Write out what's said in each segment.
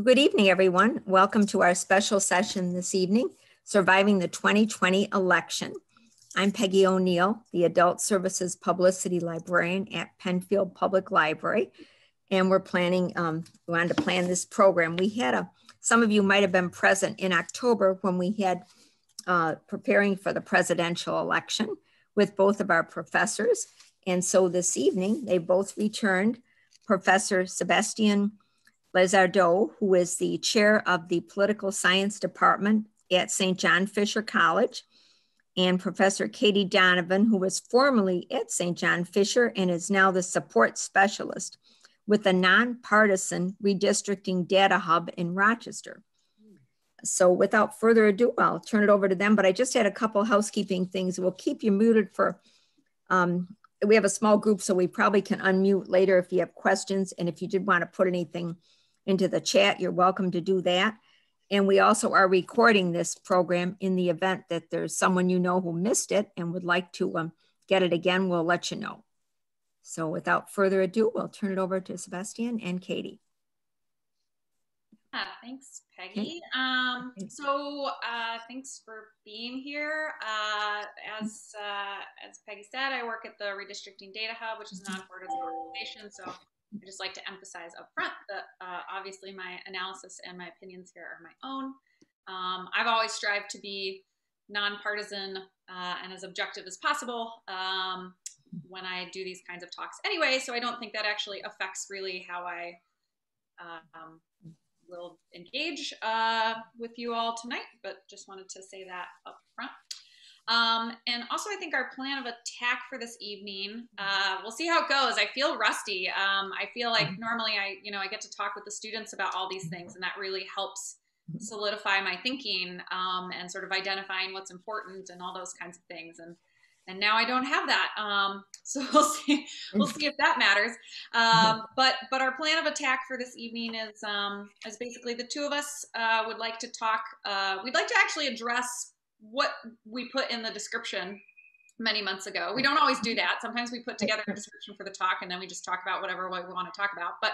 Good evening, everyone. Welcome to our special session this evening, Surviving the 2020 Election. I'm Peggy O'Neill, the Adult Services Publicity Librarian at Penfield Public Library. And we're planning, um, we wanted to plan this program. We had a, some of you might have been present in October when we had uh, preparing for the presidential election with both of our professors. And so this evening, they both returned. Professor Sebastien Lazardeux, who is the chair of the political science department at St. John Fisher College, and Professor Katie Donovan, who was formerly at St. John Fisher and is now the support specialist with the nonpartisan redistricting data hub in Rochester. So without further ado, I'll turn it over to them, but I just had a couple housekeeping things. We'll keep you muted for, um, we have a small group, so we probably can unmute later if you have questions. And if you did want to put anything into the chat, you're welcome to do that. And we also are recording this program in the event that there's someone you know who missed it and would like to um, get it again, we'll let you know. So without further ado, we'll turn it over to Sebastien and Katie. Yeah, thanks, Peggy. Um, so uh, thanks for being here. Uh, as uh, as Peggy said, I work at the Redistricting Data Hub, which is a nonpartisan organization. So I just like to emphasize up front that uh, obviously my analysis and my opinions here are my own. Um, I've always strived to be nonpartisan uh, and as objective as possible um, when I do these kinds of talks anyway, so I don't think that actually affects really how I um, will engage uh, with you all tonight, but just wanted to say that up front. Um, and also, I think our plan of attack for this evening, uh, we'll see how it goes. I feel rusty. Um, I feel like mm-hmm. normally I, you know, I get to talk with the students about all these things, and that really helps solidify my thinking um, and sort of identifying what's important and all those kinds of things. And and now I don't have that. Um, so we'll see. We'll see if that matters. Um, but but our plan of attack for this evening is um, is basically the two of us uh, would like to talk. Uh, we'd like to actually address what we put in the description many months ago. We don't always do that. Sometimes we put together a description for the talk and then we just talk about whatever we want to talk about. But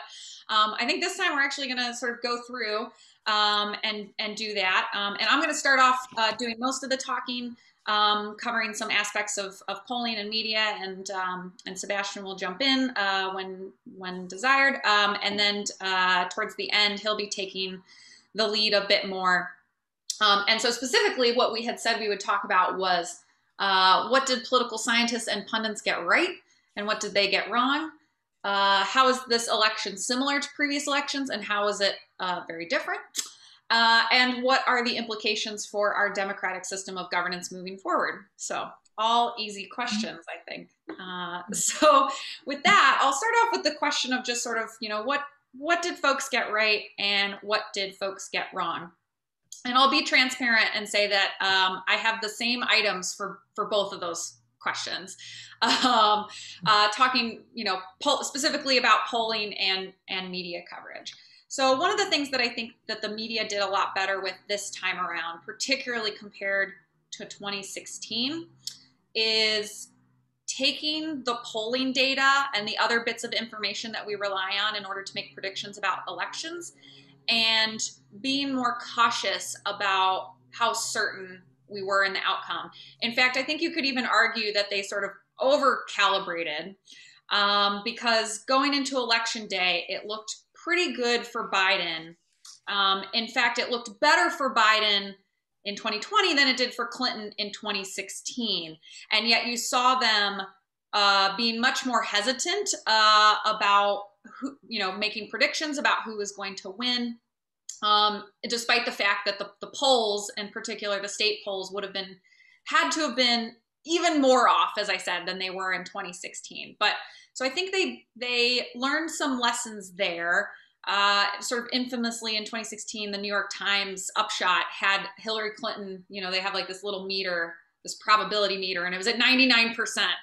um, I think this time we're actually going to sort of go through um, and and do that. Um, and I'm going to start off uh, doing most of the talking, um, covering some aspects of, of polling and media, and um, and Sebastien will jump in uh, when when desired. Um, and then uh, towards the end, he'll be taking the lead a bit more um, and so, specifically, what we had said we would talk about was uh, what did political scientists and pundits get right, and what did they get wrong? Uh, how is this election similar to previous elections, and how is it uh, very different? Uh, and what are the implications for our democratic system of governance moving forward? So, all easy questions, I think. Uh, so, with that, I'll start off with the question of just sort of, you know, what what did folks get right, and what did folks get wrong? And I'll be transparent and say that um, I have the same items for for both of those questions. Um, uh, talking, you know, specifically about polling and and media coverage. So one of the things that I think that the media did a lot better with this time around, particularly compared to 2016, is taking the polling data and the other bits of information that we rely on in order to make predictions about elections and being more cautious about how certain we were in the outcome. In fact, I think you could even argue that they sort of over calibrated um, because going into election day, it looked pretty good for Biden. Um, in fact, it looked better for Biden in 2020 than it did for Clinton in 2016. And yet you saw them uh, being much more hesitant uh, about who, you know, making predictions about who was going to win, um, despite the fact that the, the polls, in particular the state polls, would have been had to have been even more off, as I said, than they were in 2016. But so I think they they learned some lessons there. Uh, sort of infamously in 2016, the New York Times upshot had Hillary Clinton. You know, they have like this little meter, this probability meter, and it was at 99%,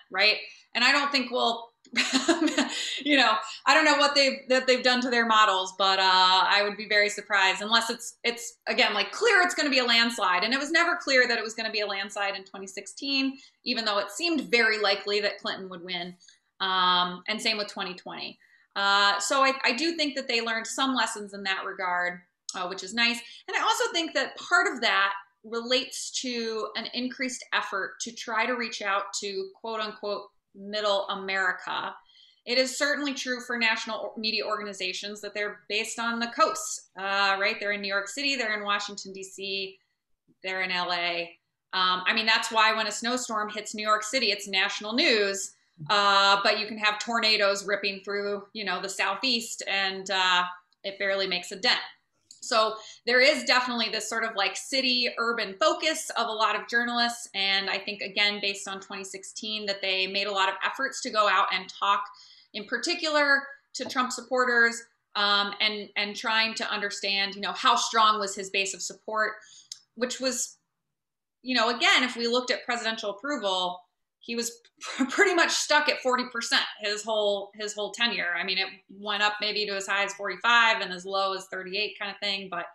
right? And I don't think we'll you know, I don't know what they've that they've done to their models, but uh, I would be very surprised unless it's it's again like clear it's going to be a landslide, and it was never clear that it was going to be a landslide in 2016, even though it seemed very likely that Clinton would win, um, and same with 2020. Uh, so I, I, do think that they learned some lessons in that regard, uh, which is nice. And I also think that part of that relates to an increased effort to try to reach out to quote unquote middle America. It is certainly true for national media organizations that they're based on the coast, uh, right? They're in New York City, they're in Washington, D.C., they're in LA. Um, I mean, that's why when a snowstorm hits New York City, it's national news. Uh, but you can have tornadoes ripping through, you know, the southeast, and uh, it barely makes a dent. So there is definitely this sort of like city urban focus of a lot of journalists. And I think, again, based on 2016, that they made a lot of efforts to go out and talk in particular to Trump supporters um, and, and trying to understand, you know, how strong was his base of support, which was, you know, again, if we looked at presidential approval, he was pretty much stuck at 40% his whole his whole tenure. I mean, it went up maybe to as high as 45 and as low as 38 kind of thing, but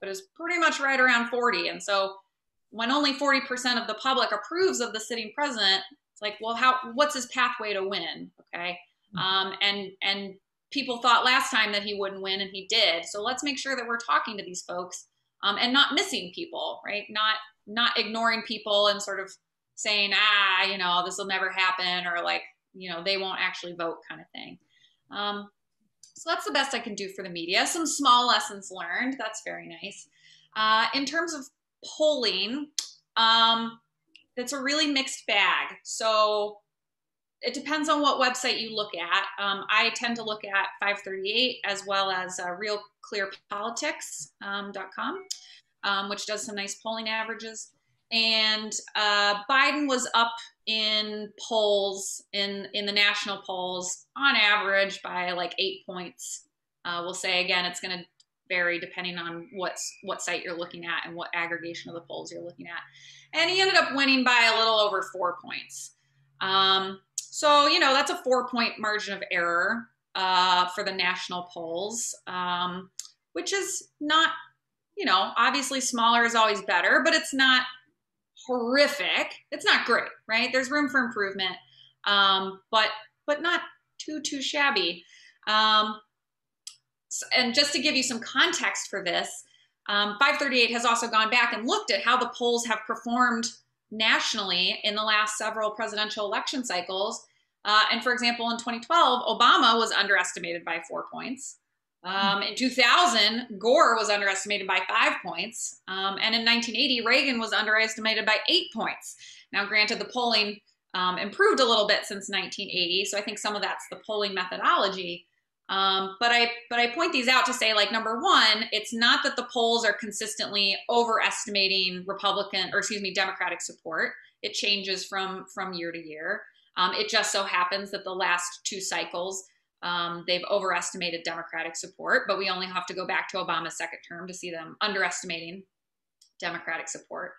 but it was pretty much right around 40. And so when only 40% of the public approves of the sitting president, it's like, well, how what's his pathway to win? Okay. Mm-hmm. Um, and and people thought last time that he wouldn't win and he did. So let's make sure that we're talking to these folks um, and not missing people, right? Not not ignoring people and sort of saying, ah, you know, this will never happen, or like, you know, they won't actually vote kind of thing. Um, so that's the best I can do for the media. Some small lessons learned. That's very nice. Uh, in terms of polling, um, it's a really mixed bag. So it depends on what website you look at. Um, I tend to look at 538 as well as uh, realclearpolitics.com, um, um, which does some nice polling averages and uh, Biden was up in polls in in the national polls on average by like eight points. Uh, we'll say again, it's going to vary depending on what's what site you're looking at and what aggregation of the polls you're looking at. And he ended up winning by a little over four points. Um, so you know that's a four point margin of error uh, for the national polls, um, which is not you know obviously smaller is always better, but it's not horrific. It's not great, right? There's room for improvement, um, but but not too too shabby. Um, and just to give you some context for this, um, 538 has also gone back and looked at how the polls have performed nationally in the last several presidential election cycles. Uh, and for example, in 2012, Obama was underestimated by four points. Um, in 2000, Gore was underestimated by five points. Um, and in 1980, Reagan was underestimated by eight points. Now, granted, the polling um, improved a little bit since 1980, so I think some of that's the polling methodology. Um, but I but I point these out to say, like number one, it's not that the polls are consistently overestimating Republican or excuse me Democratic support. It changes from from year to year. Um, it just so happens that the last two cycles um, they've overestimated Democratic support, but we only have to go back to Obama's second term to see them underestimating Democratic support.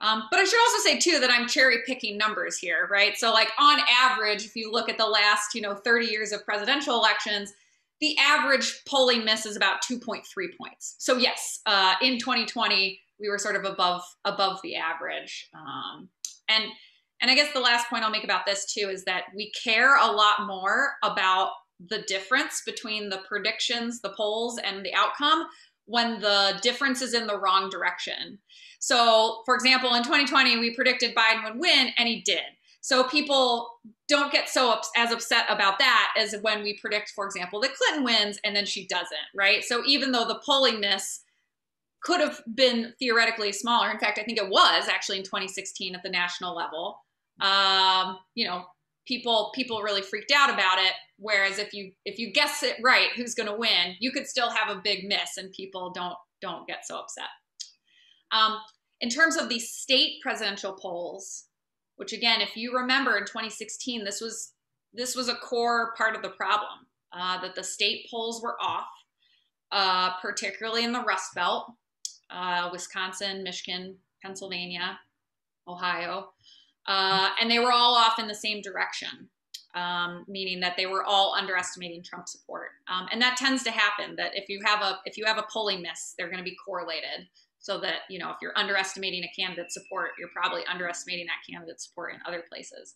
Um, but I should also say too that I'm cherry picking numbers here, right? So like on average, if you look at the last you know 30 years of presidential elections, the average polling miss is about 2.3 points. So yes, uh, in 2020 we were sort of above above the average. Um, and and I guess the last point I'll make about this too is that we care a lot more about the difference between the predictions, the polls, and the outcome when the difference is in the wrong direction. So, for example, in 2020, we predicted Biden would win, and he did. So people don't get so ups- as upset about that as when we predict, for example, that Clinton wins and then she doesn't, right? So even though the polling miss could have been theoretically smaller, in fact, I think it was actually in 2016 at the national level. Um, you know, people people really freaked out about it. Whereas if you if you guess it right who's going to win you could still have a big miss and people don't don't get so upset. Um, in terms of the state presidential polls which again if you remember in 2016 this was this was a core part of the problem uh, that the state polls were off uh, particularly in the rust belt uh, wisconsin michigan pennsylvania ohio uh, and they were all off in the same direction, um, meaning that they were all underestimating Trump support. Um, and that tends to happen. That if you have a if you have a polling miss, they're going to be correlated. So that you know if you're underestimating a candidate support, you're probably underestimating that candidate support in other places.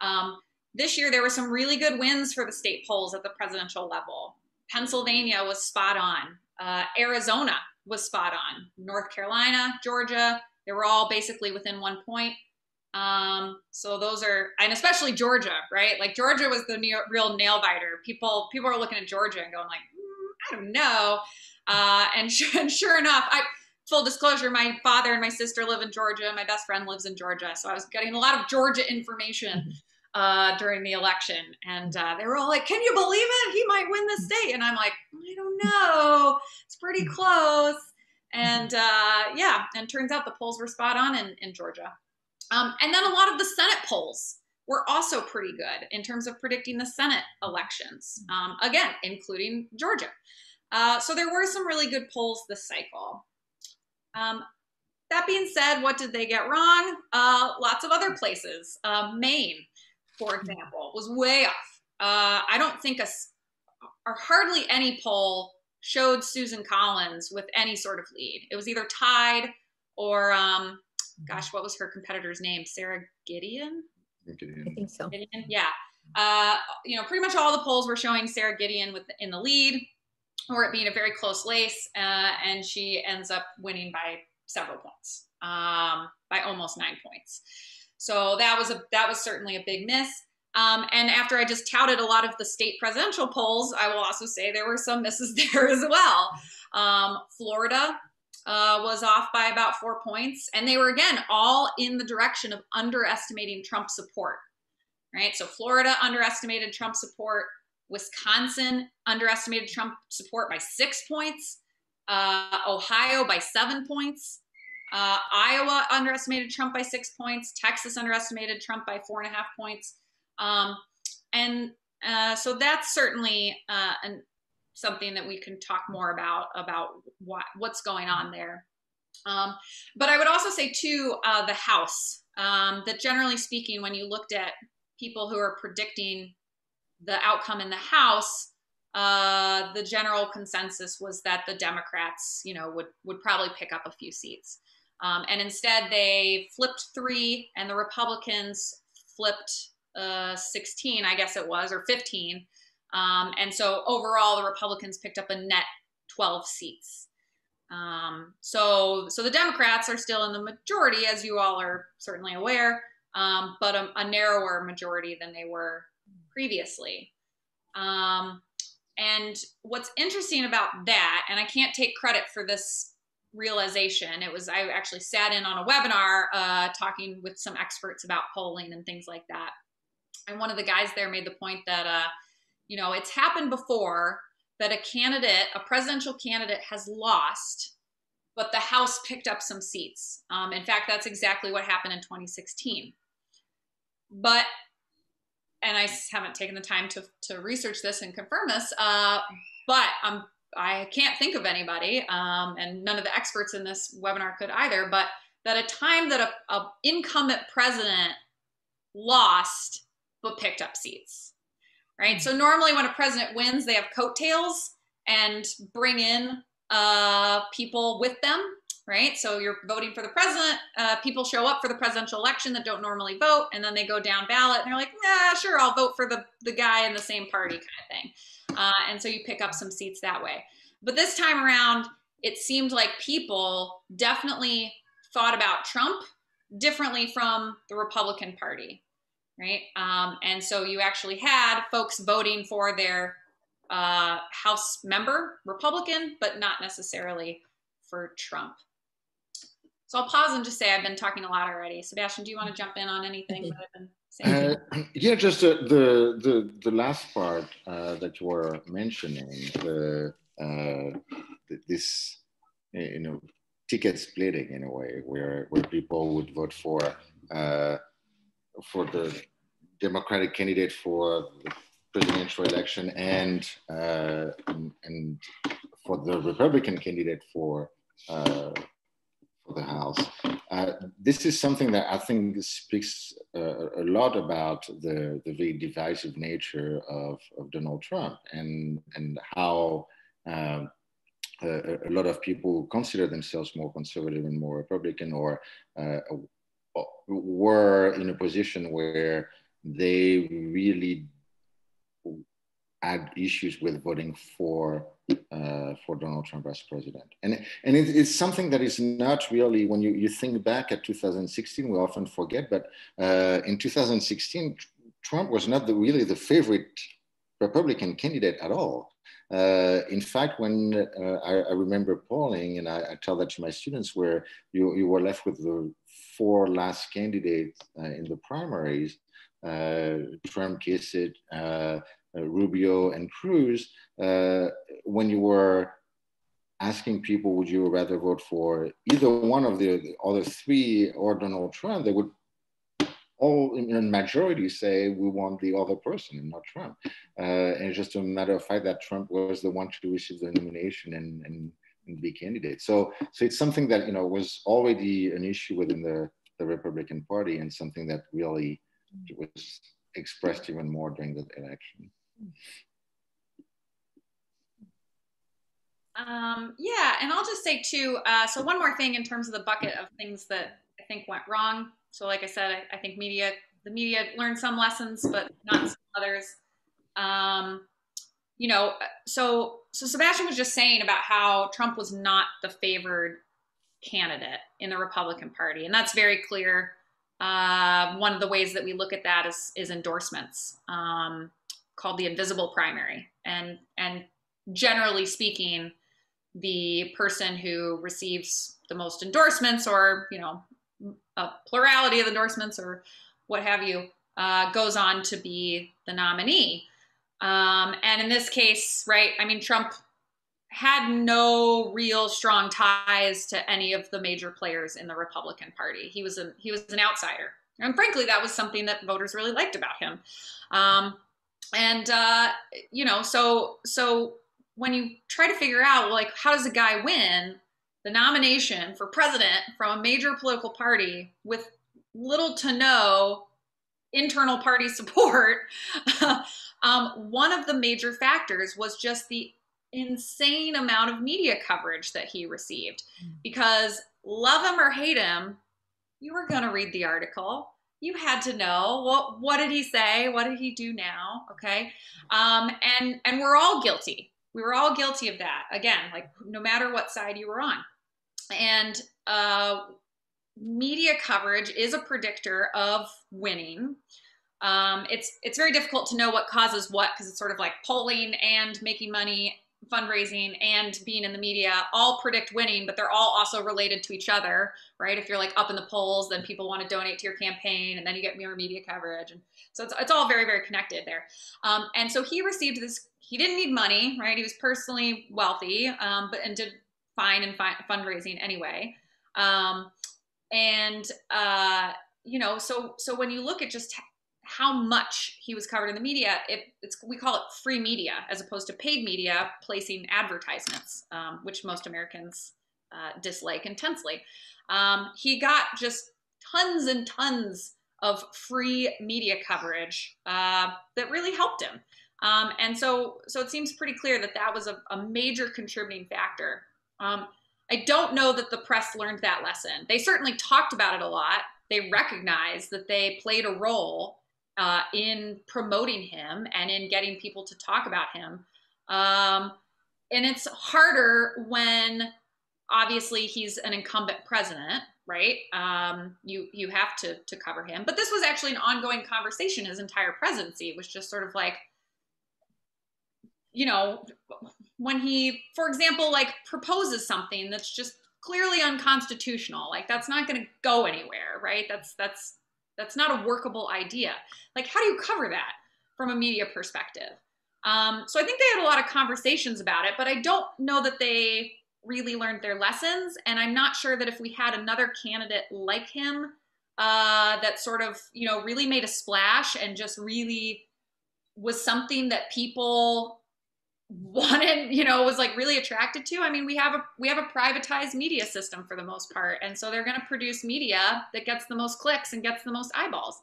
Um, this year there were some really good wins for the state polls at the presidential level. Pennsylvania was spot on. Uh, Arizona was spot on. North Carolina, Georgia, they were all basically within one point. Um, so those are, and especially Georgia, right? Like Georgia was the real nail biter. People, people are looking at Georgia and going like, mm, I don't know. Uh, and, and sure enough, I, full disclosure, my father and my sister live in Georgia. My best friend lives in Georgia. So I was getting a lot of Georgia information mm-hmm. uh, during the election. And uh, they were all like, Can you believe it? He might win the state. And I'm like, I don't know. It's pretty mm-hmm. close. And uh, yeah, and turns out the polls were spot on in, in Georgia. Um, and then a lot of the Senate polls were also pretty good in terms of predicting the Senate elections, um, again, including Georgia. Uh, so there were some really good polls this cycle. Um, that being said, what did they get wrong? Uh, lots of other places. Uh, Maine, for example, was way off. Uh, I don't think a, or hardly any poll showed Susan Collins with any sort of lead. It was either tied or um, gosh, what was her competitor's name? Sara Gideon? Gideon. I think so. Gideon? Yeah. Uh, you know, pretty much all the polls were showing Sara Gideon with in the lead, or it being a very close race, uh, and she ends up winning by several points, um, by almost nine points. So that was a that was certainly a big miss. Um, and after I just touted a lot of the state presidential polls, I will also say there were some misses there as well. Um, Florida uh, was off by about four points. And they were, again, all in the direction of underestimating Trump support, right? So Florida underestimated Trump support. Wisconsin underestimated Trump support by six points. Uh, Ohio by seven points. Uh, Iowa underestimated Trump by six points. Texas underestimated Trump by four and a half points. Um, and uh, so that's certainly uh, an, something that we can talk more about about what what's going on there. Um, but I would also say too uh, the House um, that generally speaking, when you looked at people who are predicting the outcome in the House, uh, the general consensus was that the Democrats, you know, would would probably pick up a few seats. Um, and instead, they flipped three, and the Republicans flipped uh, 16, I guess it was, or 15. Um, and so overall, the Republicans picked up a net 12 seats. Um, so, so the Democrats are still in the majority, as you all are certainly aware, um, but a, a, narrower majority than they were previously. Um, and what's interesting about that, and I can't take credit for this realization, it was I actually sat in on a webinar uh, talking with some experts about polling and things like that. And one of the guys there made the point that uh, you know, it's happened before that a candidate, a presidential candidate, has lost, but the House picked up some seats. Um, in fact, that's exactly what happened in 2016. But, and I haven't taken the time to, to research this and confirm this, uh, but I'm, I can't think of anybody, um, and none of the experts in this webinar could either, but that a time that a, a incumbent president lost but picked up seats right? So normally when a president wins, they have coattails and bring in uh, people with them, right? So you're voting for the president. Uh, people show up for the presidential election that don't normally vote, and then they go down ballot and they're like, "Yeah, sure, I'll vote for the the guy in the same party, kind of thing. Uh, and so you pick up some seats that way. But this time around, it seemed like people definitely thought about Trump differently from the Republican Party right? Um, and so you actually had folks voting for their uh, House member, Republican, but not necessarily for Trump. So I'll pause and just say I've been talking a lot already. Sebastien, do you want to jump in on anything that I've been saying? Uh, yeah, just uh, the, the the last part uh, that you were mentioning, the, uh, this you know ticket splitting in a way, where where people would vote for uh, for the Democratic candidate for the presidential election and uh, and, for the Republican candidate for uh, for the House. Uh, this is something that I think speaks uh, a lot about the, the very divisive nature of, of Donald Trump and and how. Um, a, a, lot of people consider themselves more conservative and more Republican, or uh, were in a position where they really had issues with voting for uh, for Donald Trump as president. And, and it, it's something that is not really, when you, you think back at 2016, we often forget, but uh, in 2016, Trump was not the, really the favorite Republican candidate at all. Uh, in fact, when uh, I, I, remember polling, and I, I, tell that to my students, where you, you were left with the four last candidates uh, in the primaries, uh, Trump, Kasich, uh, Rubio, and Cruz, when you were asking people, would you rather vote for either one of the other three or Donald Trump, they would all in majority say we want the other person and not Trump. Uh, and it's just a matter of fact that Trump was the one to receive the nomination and, and, and be candidate. So, so it's something that you know was already an issue within the, the Republican Party and something that really was expressed even more during the election. Um, yeah, and I'll just say too. Uh, so one more thing in terms of the bucket of things that I think went wrong. So, like I said, I, I think media, the media learned some lessons, but not some others. Um, you know, so so Sebastien was just saying about how Trump was not the favored candidate in the Republican Party, and that's very clear. Uh, one of the ways that we look at that is is endorsements, um, called the invisible primary, and and generally speaking, the person who receives the most endorsements, or you know, a plurality of endorsements or what have you, uh, goes on to be the nominee. Um, and in this case, right, I mean, Trump had no real strong ties to any of the major players in the Republican Party. He was a he was an outsider, and frankly, that was something that voters really liked about him. Um, and uh, you know, so so when you try to figure out like how does a guy win, the nomination for president from a major political party with little to no internal party support, um, one of the major factors was just the insane amount of media coverage that he received. Hmm. Because love him or hate him, you were going to read the article. You had to know what what did he say? What did he do now? Okay, um, and and we're all guilty. We were all guilty of that. Again, like no matter what side you were on and uh, media coverage is a predictor of winning. Um, it's it's very difficult to know what causes what because it's sort of like polling and making money, fundraising and being in the media all predict winning, but they're all also related to each other, right? If you're like up in the polls, then people want to donate to your campaign, and then you get more media coverage, and so it's it's all very very connected there. Um, and so he received this. He didn't need money, right? He was personally wealthy, um, but and did fine and fi- fundraising anyway. Um, and uh, you know, so so when you look at just how much he was covered in the media, it, it's we call it free media as opposed to paid media placing advertisements, um, which most Americans uh, dislike intensely. Um, he got just tons and tons of free media coverage uh, that really helped him. Um, and so, so it seems pretty clear that that was a, a major contributing factor um, I don't know that the press learned that lesson. They certainly talked about it a lot. They recognized that they played a role uh, in promoting him and in getting people to talk about him. Um, and it's harder when obviously he's an incumbent president, right? Um, you you have to to cover him. But this was actually an ongoing conversation his entire presidency. It was just sort of like, you know, when he, for example, like proposes something that's just clearly unconstitutional, like that's not going to go anywhere, right? That's that's that's not a workable idea. Like, how do you cover that from a media perspective? Um, so I think they had a lot of conversations about it, but I don't know that they really learned their lessons. And I'm not sure that if we had another candidate like him uh, that sort of, you know, really made a splash and just really was something that people wanted you know was like really attracted to i mean we have a we have a privatized media system for the most part and so they're going to produce media that gets the most clicks and gets the most eyeballs.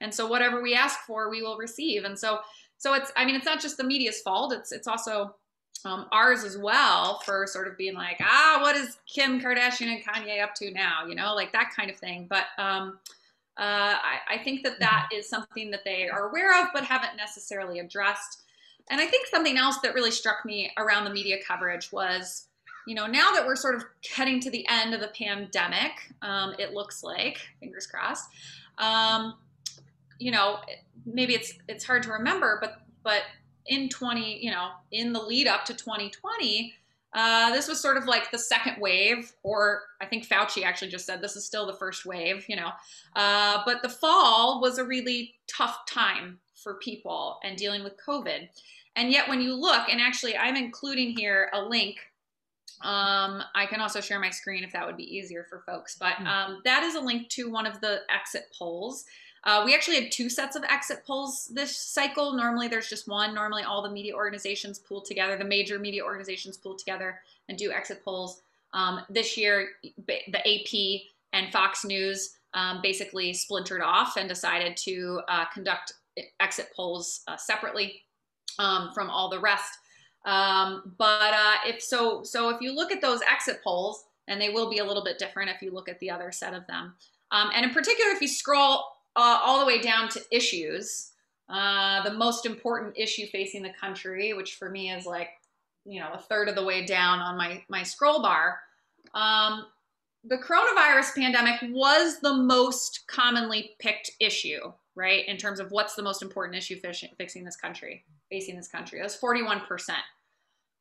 And so whatever we ask for we will receive. And so so it's i mean it's not just the media's fault it's it's also um, ours as well for sort of being like ah what is kim kardashian and kanye up to now? You know like that kind of thing. But um Uh, I, I, think that that is something that they are aware of, but haven't necessarily addressed. And I think something else that really struck me around the media coverage was, you know, now that we're sort of heading to the end of the pandemic, um, it looks like, fingers crossed, um, you know, maybe it's it's hard to remember, but but in 20, you know, in the lead up to 2020, uh, this was sort of like the second wave, or I think Fauci actually just said this is still the first wave, you know. Uh, but the fall was a really tough time for people and dealing with COVID. And yet, when you look, and actually, I'm including here a link. Um, I can also share my screen if that would be easier for folks. But hmm. um, that is a link to one of the exit polls uh, we actually had two sets of exit polls this cycle. Normally, there's just one. Normally, all the media organizations pool together, the major media organizations pool together and do exit polls. Um, this year, the AP and Fox News um, basically splintered off and decided to uh, conduct exit polls uh, separately um, from all the rest. Um, but uh, if so, so if you look at those exit polls, and they will be a little bit different if you look at the other set of them. Um, and in particular, if you scroll uh, all the way down to issues. Uh, the most important issue facing the country, which for me is like, you know, a third of the way down on my, my scroll bar. Um, the coronavirus pandemic was the most commonly picked issue, right? In terms of what's the most important issue fixing this country, facing this country. Was 41%.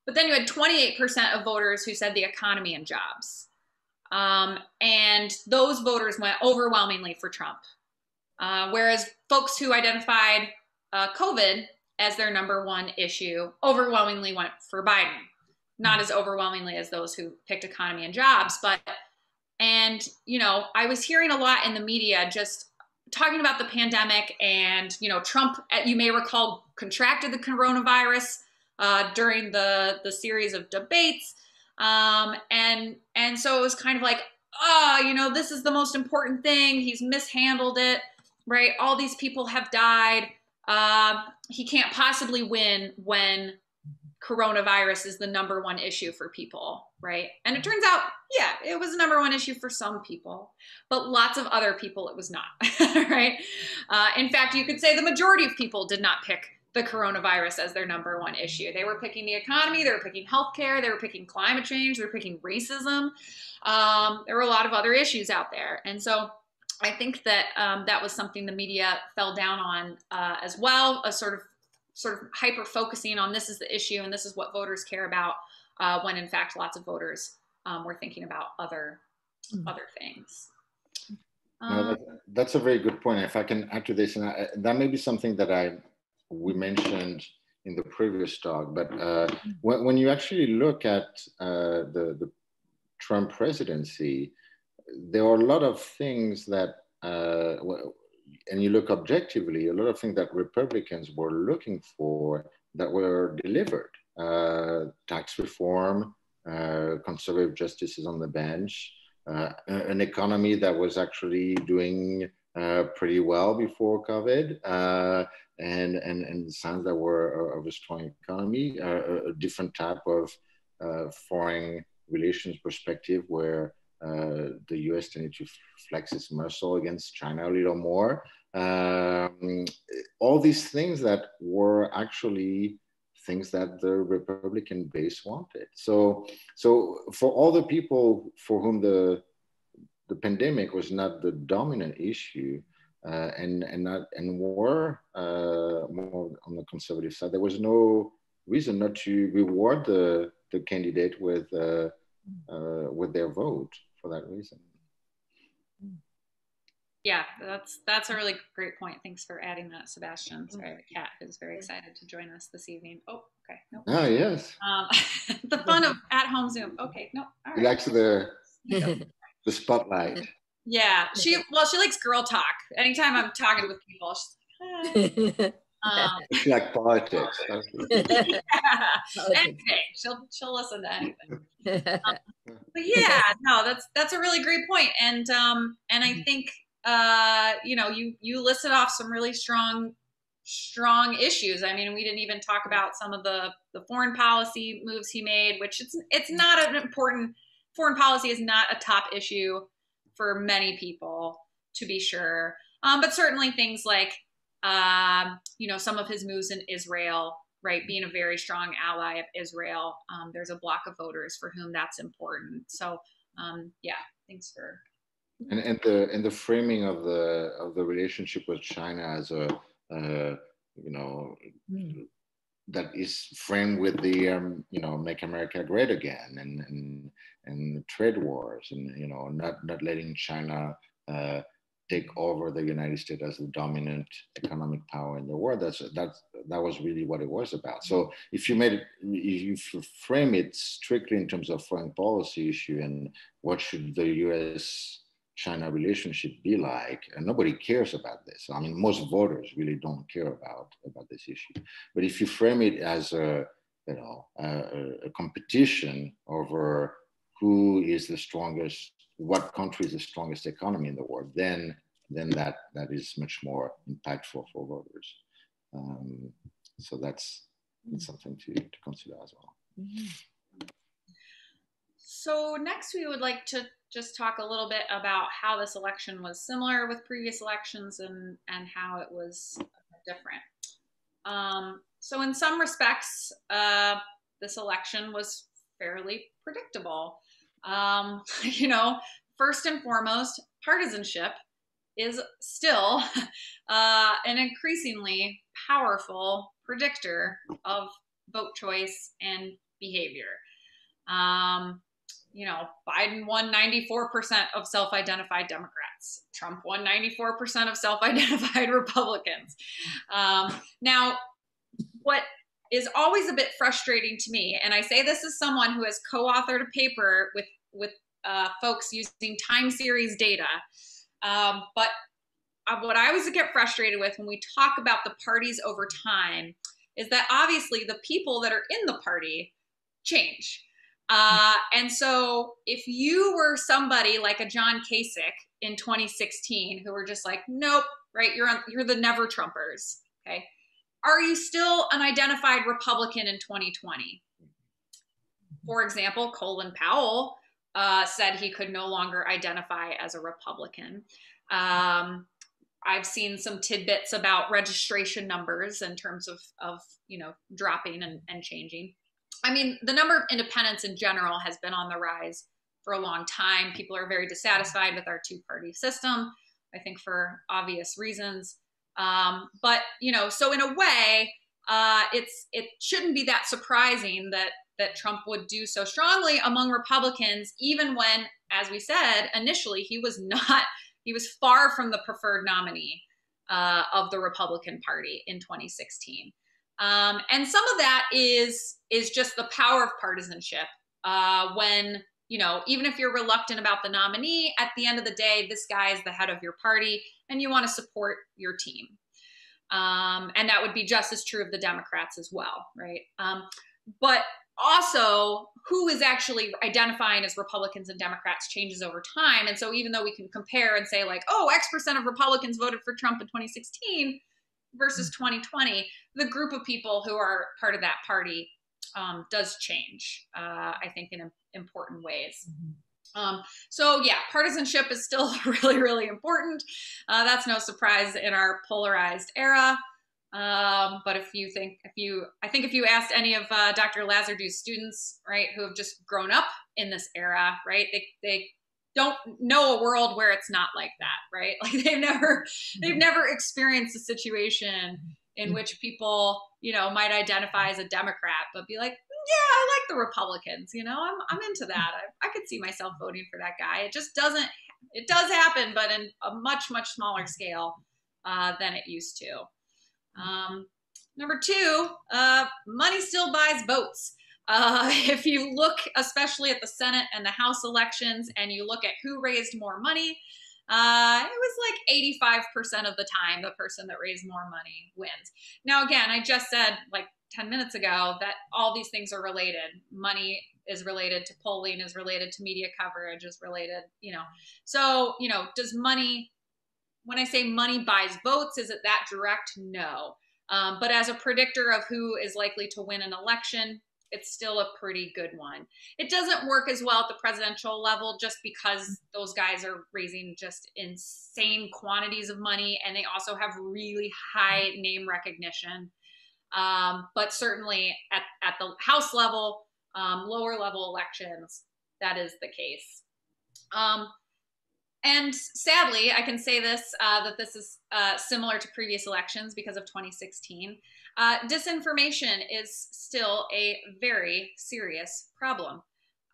But then you had 28% of voters who said the economy and jobs. Um, and those voters went overwhelmingly for Trump. Uh, whereas folks who identified uh, COVID as their number one issue overwhelmingly went for Biden. Not as overwhelmingly as those who picked economy and jobs, but and you know, I was hearing a lot in the media just talking about the pandemic and you know, Trump. Uh, you may recall contracted the coronavirus uh, during the the series of debates, um, and and so it was kind of like, oh, you know, this is the most important thing. He's mishandled it right? All these people have died. Uh, he can't possibly win when coronavirus is the number one issue for people, right? And it turns out, yeah, it was the number one issue for some people, but lots of other people it was not, right? Uh, in fact, you could say the majority of people did not pick the coronavirus as their number one issue. They were picking the economy, they were picking healthcare, they were picking climate change, they were picking racism. Um, there were a lot of other issues out there. And so I think that um, that was something the media fell down on uh, as well, a sort of sort of hyper focusing on this is the issue and this is what voters care about, uh, when in fact lots of voters um, were thinking about other mm. other things. Um, no, that, that's a very good point. If I can add to this, and I, that may be something that I we mentioned in the previous talk, but uh, mm. when, when, you actually look at uh, the the Trump presidency, there are a lot of things that, uh, and you look objectively, a lot of things that Republicans were looking for that were delivered. Uh, tax reform, uh, conservative justices on the bench, uh, an economy that was actually doing uh, pretty well before COVID, uh, and, and, and signs that were of a strong economy, a different type of foreign relations perspective where uh, the US tended to flex its muscle against China a little more. Um, all these things that were actually things that the Republican base wanted. So, so for all the people for whom the the pandemic was not the dominant issue, uh, and and not and were uh, more on the conservative side, there was no reason not to reward the the candidate with uh, uh with their vote for that reason. Yeah, that's that's a really great point. Thanks for adding that, Sebastien. Sorry, the cat is very excited to join us this evening. Oh, okay. No. Ah, yes. Um, the fun of at-home Zoom. Okay, no. All right. He likes the the spotlight. Yeah, she well, she likes girl talk. Anytime I'm talking with people, she's like, um, it's like politics. yeah. Anything. She'll she'll listen to anything. Um, but yeah, no, that's that's a really great point, and um, and I think uh, you know, you you listed off some really strong strong issues. I mean, we didn't even talk about some of the the foreign policy moves he made, which it's it's not an important foreign policy is not a top issue for many people to be sure. Um, but certainly things like, um, you know, some of his moves in Israel, right, being a very strong ally of Israel. Um, there's a block of voters for whom that's important. So, um, yeah, thanks for. And, and the and the framing of the of the relationship with China as a uh, you know mm that is framed with the um, you know make America great again and and and trade wars and you know not not letting China uh, take over the United States as the dominant economic power in the world. That's that that was really what it was about. So if you made it, if you frame it strictly in terms of foreign policy issue and what should the U.S. China relationship be like? And nobody cares about this. I mean, most voters really don't care about, about this issue. But if you frame it as a, you know, a, a competition over who is the strongest, what country is the strongest economy in the world, then then that that is much more impactful for voters. Um, so that's, that's something to, to consider as well. Mm-hmm. So next we would like to just talk a little bit about how this election was similar with previous elections and, and how it was different. Um, so in some respects, uh, this election was fairly predictable. Um, you know, first and foremost, partisanship is still uh, an increasingly powerful predictor of vote choice and behavior. Um, you know, Biden won 94% of self identified Democrats. Trump won 94% of self identified Republicans. Um, now, what is always a bit frustrating to me, and I say this as someone who has co authored a paper with, with uh, folks using time series data, um, but uh, what I always get frustrated with when we talk about the parties over time is that obviously the people that are in the party change. Uh, and so if you were somebody like a John Kasich in 2016 who were just like, nope, right, you're on, you're the never Trumpers, okay? Are you still an identified Republican in 2020? For example, Colin Powell uh, said he could no longer identify as a Republican. Um, I've seen some tidbits about registration numbers in terms of, of you know, dropping and, and changing. I mean, the number of independents in general has been on the rise for a long time. People are very dissatisfied with our two party system, I think for obvious reasons. Um, but, you know, so in a way, uh, it's it shouldn't be that surprising that that Trump would do so strongly among Republicans, even when, as we said initially, he was not he was far from the preferred nominee uh, of the Republican Party in 2016. Um, and some of that is is just the power of partisanship. Uh, when you know, even if you're reluctant about the nominee, at the end of the day, this guy is the head of your party, and you want to support your team. Um, and that would be just as true of the Democrats as well, right? Um, but also, who is actually identifying as Republicans and Democrats changes over time. And so, even though we can compare and say, like, oh, X percent of Republicans voted for Trump in 2016, versus 2020, mm. the group of people who are part of that party um, does change, uh, I think, in important ways. Mm-hmm. Um, so yeah, partisanship is still really, really important. Uh, that's no surprise in our polarized era. Um, but if you think, if you, I think if you asked any of uh, Dr. Lazardeux's students, right, who have just grown up in this era, right, they, they don't know a world where it's not like that, right? Like they've never they've mm-hmm. never experienced a situation in mm-hmm. which people, you know, might identify as a Democrat, but be like, yeah, I like the Republicans, you know, I'm I'm into that. I, I could see myself voting for that guy. It just doesn't it does happen, but in a much, much smaller scale uh, than it used to. Um, number two, uh, money still buys votes. Uh, if you look especially at the Senate and the House elections and you look at who raised more money, uh, it was like 85% of the time the person that raised more money wins. Now, again, I just said like 10 minutes ago that all these things are related. Money is related to polling, is related to media coverage, is related, you know. So, you know, does money, when I say money buys votes, is it that direct? No. Um, but as a predictor of who is likely to win an election, it's still a pretty good one. It doesn't work as well at the presidential level just because those guys are raising just insane quantities of money and they also have really high name recognition. Um, but certainly at, at the House level, um, lower level elections, that is the case. Um, and sadly, I can say this uh, that this is uh, similar to previous elections because of 2016. Uh, disinformation is still a very serious problem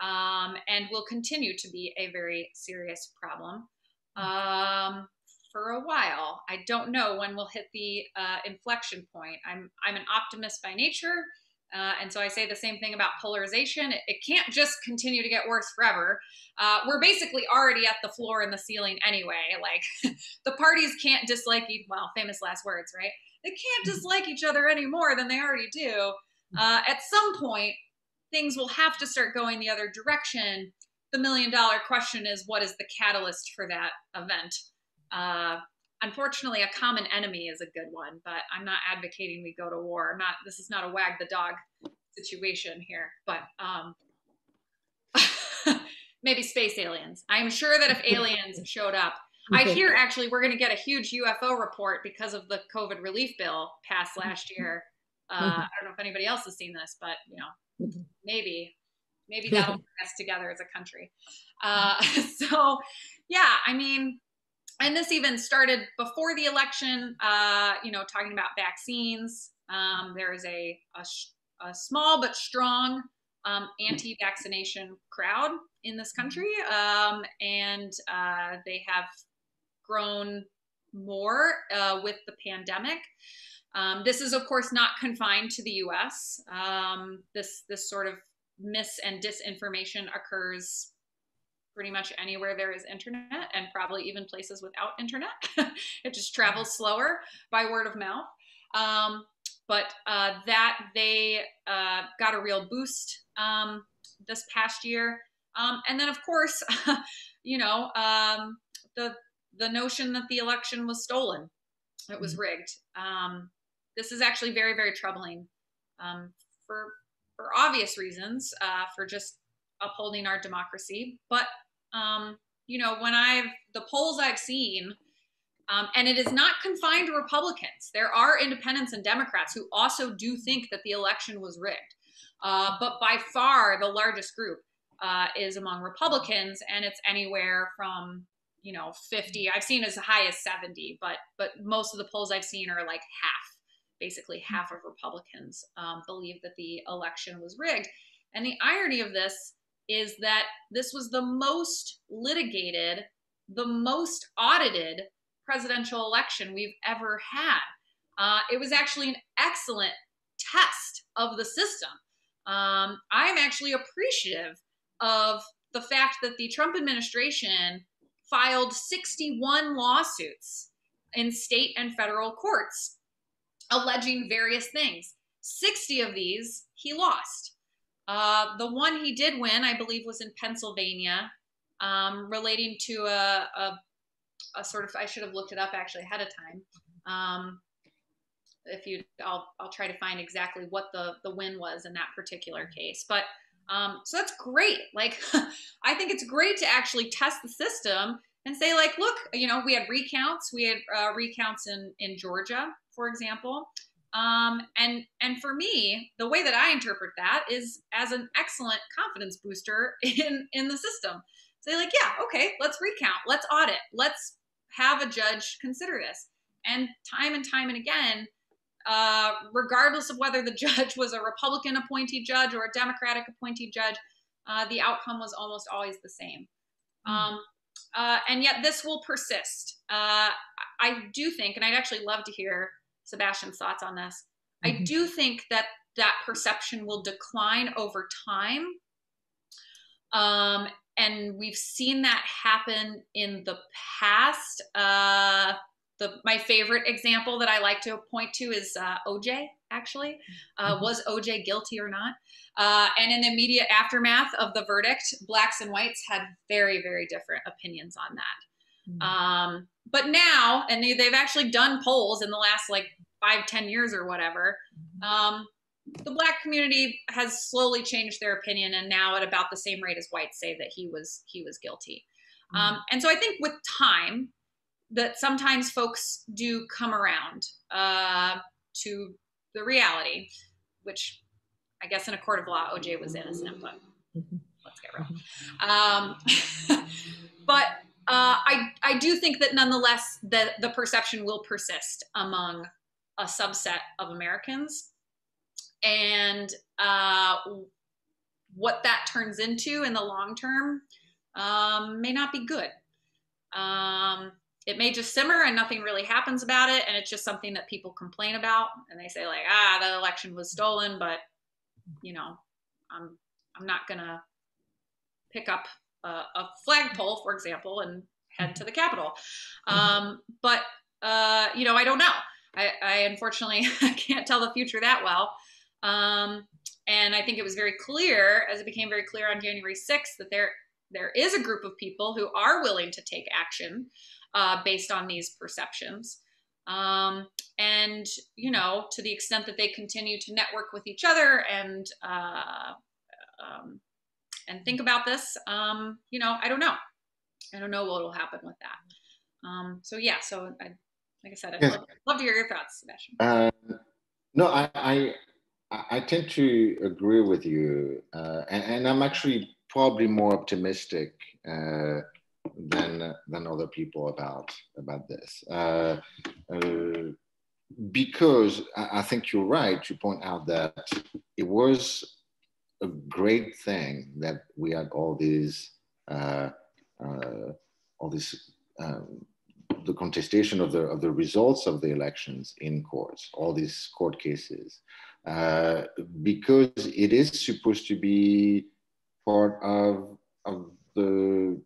um, and will continue to be a very serious problem um, for a while. I don't know when we'll hit the uh, inflection point. I'm, I'm an optimist by nature. Uh, and so I say the same thing about polarization. It, it can't just continue to get worse forever. Uh, we're basically already at the floor and the ceiling anyway. Like the parties can't dislike each, well, famous last words, right? They can't mm-hmm. dislike each other any more than they already do. Mm-hmm. Uh, at some point, things will have to start going the other direction. The million dollar question is what is the catalyst for that event? Uh, unfortunately, a common enemy is a good one, but I'm not advocating we go to war. I'm not. This is not a wag the dog situation here, but um, maybe space aliens. I'm sure that if aliens showed up, I hear actually we're going to get a huge UFO report because of the COVID relief bill passed last year. Uh, I don't know if anybody else has seen this, but you know, mm-hmm. maybe, maybe that'll bring us together as a country. Uh, so, yeah, I mean, and this even started before the election. Uh, you know, talking about vaccines. Um, there is a, a, a small but strong um, anti-vaccination crowd in this country, um, and uh, they have grown more uh, with the pandemic. Um, this is, of course, not confined to the U.S. Um, this this sort of mis and disinformation occurs pretty much anywhere there is internet, and probably even places without internet. it just travels slower by word of mouth. Um, but uh, that they uh, got a real boost um, this past year, um, and then of course, you know, um, the the notion that the election was stolen, it was mm-hmm. rigged. Um, this is actually very, very troubling um, for for obvious reasons, uh, for just upholding our democracy. But um, you know, when I've the polls I've seen, um, and it is not confined to Republicans. There are independents and Democrats who also do think that the election was rigged. Uh, but by far, the largest group uh, is among Republicans, and it's anywhere from you know 50 i've seen as high as 70 but but most of the polls i've seen are like half basically half of republicans um, believe that the election was rigged and the irony of this is that this was the most litigated the most audited presidential election we've ever had uh, it was actually an excellent test of the system um, i'm actually appreciative of the fact that the trump administration filed 61 lawsuits in state and federal courts alleging various things. 60 of these he lost. Uh, the one he did win, I believe, was in Pennsylvania, um, relating to a, a, a, sort of. I should have looked it up actually ahead of time. Um, if you, I'll, I'll try to find exactly what the the win was in that particular case. But um, so that's great. Like, I think it's great to actually test the system and say, like, look, you know, we had recounts. We had uh, recounts in in Georgia, for example. Um, and and for me, the way that I interpret that is as an excellent confidence booster in in the system. Say like, yeah, okay, let's recount, let's audit, let's have a judge consider this. And time and time and again, uh, regardless of whether the judge was a Republican appointee judge or a Democratic appointee judge, uh, the outcome was almost always the same. Mm. Um, uh, and yet this will persist. Uh, I do think, and I'd actually love to hear Sebastien's thoughts on this. Mm-hmm. I do think that that perception will decline over time. Um, and we've seen that happen in the past. Uh, the my favorite example that I like to point to is uh, OJ. Actually, uh, mm-hmm. was OJ guilty or not? Uh, and in the immediate aftermath of the verdict, blacks and whites had very very different opinions on that. Mm-hmm. Um, but now, and they, they've actually done polls in the last like five ten years or whatever. Mm-hmm. Um, the black community has slowly changed their opinion, and now at about the same rate as whites say that he was he was guilty. Mm-hmm. Um, and so I think with time, that sometimes folks do come around uh, to the reality, which I guess in a court of law, OJ was innocent, but mm-hmm. let's get real. Um, but uh, I I do think that nonetheless the the perception will persist among a subset of Americans, and uh, what that turns into in the long term um, may not be good. Um, it may just simmer and nothing really happens about it, and it's just something that people complain about, and they say like, ah, the election was stolen, but you know, I'm I'm not gonna pick up a, a flagpole, for example, and head to the Capitol. Mm-hmm. Um, but uh, you know, I don't know. I, I unfortunately can't tell the future that well. Um, and I think it was very clear, as it became very clear on January 6th, that there there is a group of people who are willing to take action uh, based on these perceptions. Um, and you know, to the extent that they continue to network with each other and uh, um, and think about this, um, you know, I don't know. I don't know what will happen with that. Um, so yeah, so I, like I said, I'd love, love, to hear your thoughts, Sebastien. Uh, no, I, I, I tend to agree with you, uh, and, and, I'm actually probably more optimistic uh, than than other people about about this, uh, uh, because I think you're right to point out that it was a great thing that we had all these uh, uh, all this um, the contestation of the of the results of the elections in courts, all these court cases, uh, because it is supposed to be part of of the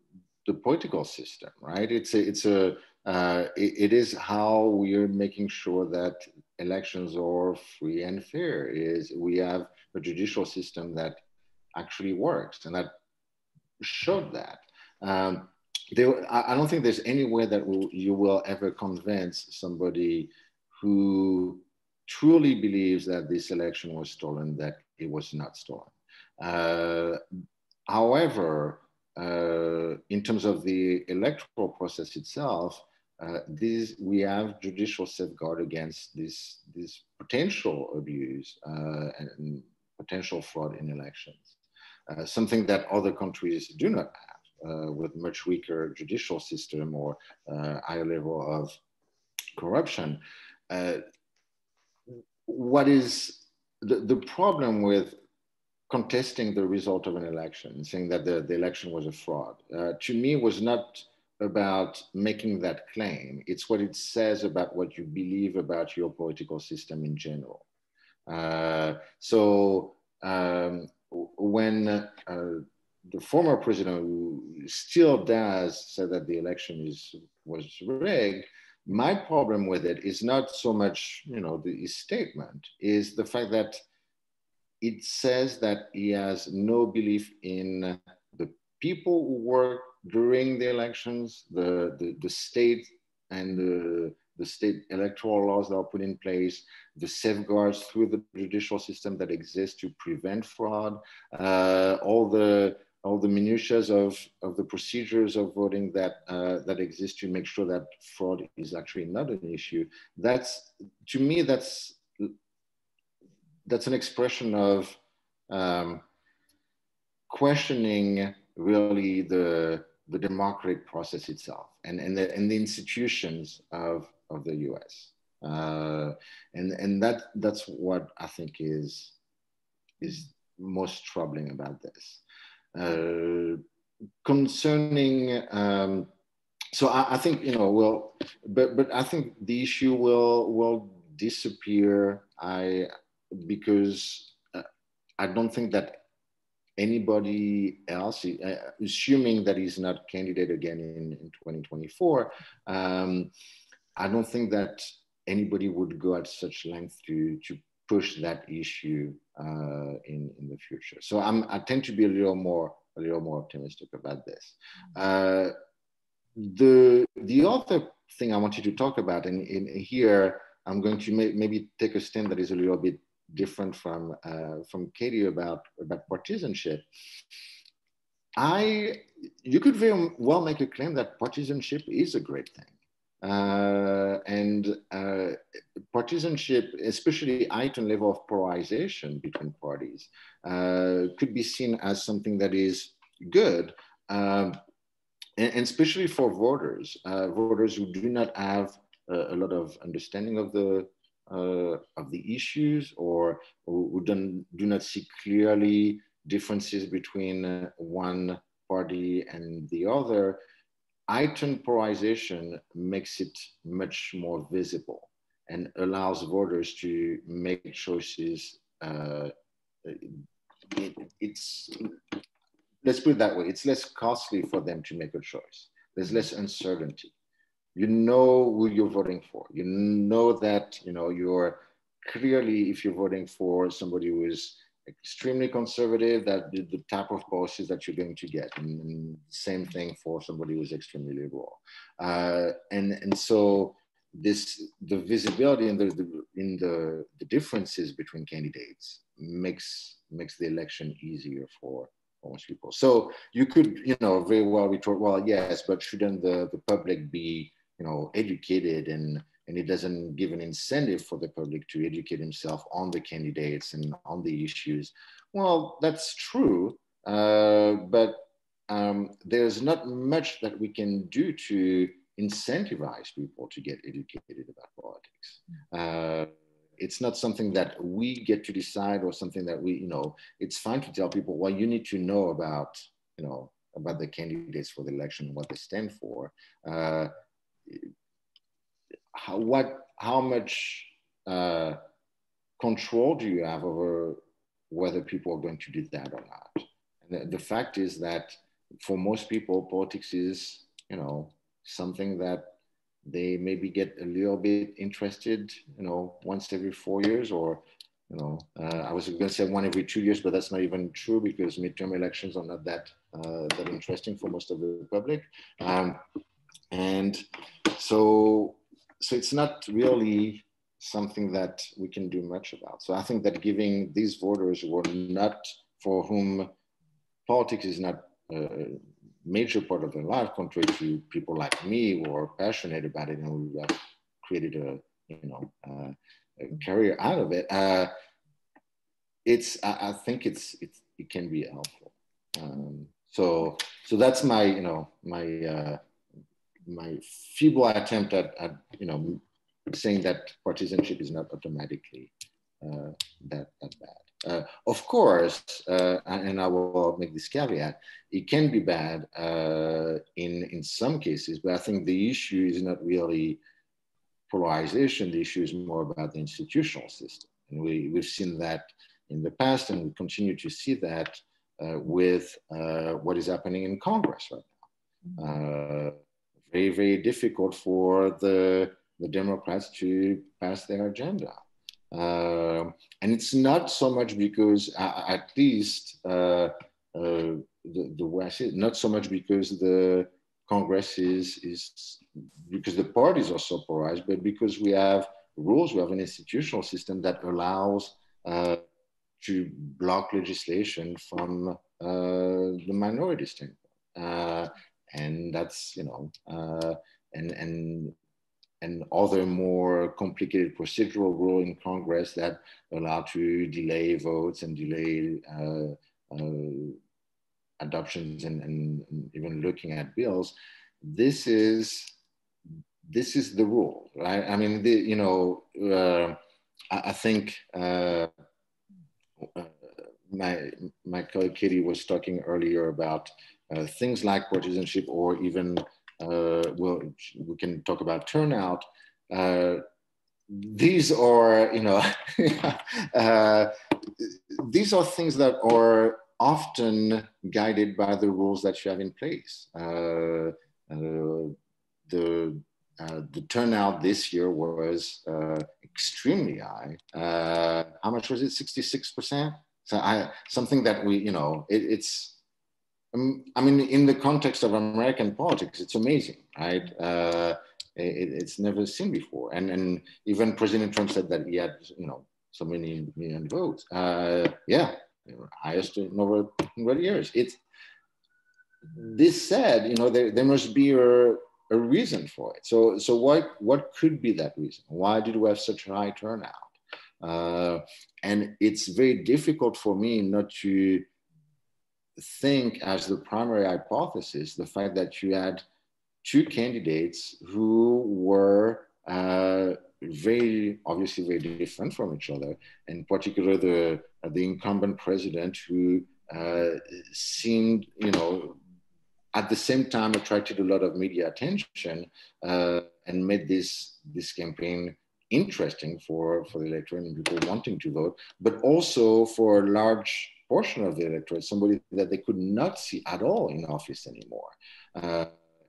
the political system, right? It's a, it's a uh, it, it is how we are making sure that elections are free and fair. Is we have a judicial system that actually works and that showed that. Um, there, I don't think there's any way that you will ever convince somebody who truly believes that this election was stolen that it was not stolen. Uh, however, uh, in terms of the electoral process itself, uh, this, we have judicial safeguard against this, this potential abuse uh, and potential fraud in elections, uh, something that other countries do not have. Uh, with much weaker judicial system or uh, higher level of corruption. Uh, what is the, the problem with contesting the result of an election, saying that the, the election was a fraud, to me was not about making that claim. It's what it says about what you believe about your political system in general. Uh, so um, when uh, the former president who still does say that the election is was rigged my problem with it is not so much you know the statement is the fact that it says that he has no belief in the people who work during the elections the the, the state and the the state electoral laws that are put in place, the safeguards through the judicial system that exist to prevent fraud, uh, all the all the minutiae of, of the procedures of voting that, uh, that exist to make sure that fraud is actually not an issue. That's, to me, that's, that's an expression of um, questioning really the, the democratic process itself and, and, the, and the institutions of, of the US. Uh, and and that, that's what I think is, is most troubling about this. Uh, concerning, um, so I, I, think you know, well, but but I think the issue will will disappear. I because uh, I don't think that anybody else, uh, assuming that he's not candidate again in, in 2024, um, I don't think that anybody would go at such length to to push that issue uh, in in the future. So I'm I tend to be a little more a little more optimistic about this. Uh, the the other thing I wanted to talk about, and in, in here I'm going to may, maybe take a stand that is a little bit different from uh, from Katie about about partisanship. I you could very well make a claim that partisanship is a great thing. Uh, and uh, partisanship, especially heightened level of polarization between parties, uh, could be seen as something that is good, um, and, and, especially for voters, uh, voters who do not have a, a lot of understanding of the uh, of the issues or who, don't, do not see clearly differences between uh, one party and the other heightened polarization makes it much more visible and allows voters to make choices. Uh, it, it's let's put it that way. It's less costly for them to make a choice. There's less uncertainty. You know who you're voting for. You know that you know you're clearly if you're voting for somebody who is extremely conservative, that the, the, type of policies that you're going to get. And, and same thing for somebody who's extremely liberal. Uh, and, and so this, the visibility and the, the, in the, the differences between candidates makes, makes the election easier for, most people. So you could, you know, very well retort, well, yes, but shouldn't the, the public be, you know, educated and and it doesn't give an incentive for the public to educate himself on the candidates and on the issues. Well, that's true, uh, but um, there's not much that we can do to incentivize people to get educated about politics. Uh, it's not something that we get to decide or something that we, you know, it's fine to tell people, well, you need to know about, you know, about the candidates for the election, what they stand for. Uh, how, what, how much uh, control do you have over whether people are going to do that or not? And the, the fact is that for most people, politics is, you know, something that they maybe get a little bit interested, you know, once every four years or, you know, uh, I was going to say one every two years, but that's not even true because midterm elections are not that uh, that interesting for most of the public. Um, and so so it's not really something that we can do much about. So I think that giving these voters who are not for whom politics is not a major part of their life, contrary to people like me who are passionate about it and who have created a you know uh, a career out of it. Uh, it's I, I, think it's, it's it can be helpful. Um, so so that's my you know my uh, my feeble attempt at, at, you know saying that partisanship is not automatically uh, that, that bad. Uh, of course, uh, and I will make this caveat, it can be bad uh, in, in some cases, but I think the issue is not really polarization. The issue is more about the institutional system. And we, we've seen that in the past, and we continue to see that uh, with uh, what is happening in Congress right now very, very difficult for the, the Democrats to pass their agenda. Uh, and it's not so much because, uh, at least, uh, uh, the, the way not so much because the Congress is, is because the parties are so polarized, but because we have rules, we have an institutional system that allows uh, to block legislation from uh, the minority standpoint and that's you know uh, and and and other more complicated procedural rule in Congress that allow to delay votes and delay uh, uh, adoptions and, and, even looking at bills. This is this is the rule, right? I mean, the, you know, uh, I, I, think uh, uh, my my colleague Kitty was talking earlier about things like partisanship or even, uh, well, we can talk about turnout. Uh, these are, you know, these are things that are often guided by the rules that you have in place. Uh, uh, the uh, the turnout this year was extremely high. how much was it? Sixty six percent. So I something that we, you know, it, it's um, I mean, in the context of American politics, it's amazing, right? Uh, it, it's never seen before. And, and even President Trump said that he had, you know, so many million votes. Uh, yeah, highest in over 100 years. It's this said, you know, there, there must be a, a reason for it. So, so what, what could be that reason? Why did we have such a high turnout? Uh, and it's very difficult for me not to think as the primary hypothesis the fact that you had two candidates who were uh, very obviously very different from each other, in particular the the incumbent president who uh, seemed, you know, at the same time attracted a lot of media attention uh, and made this this campaign interesting for for the electorate and people wanting to vote, but also for a large portion of the electorate, somebody that they could not see at all in office anymore. Uh,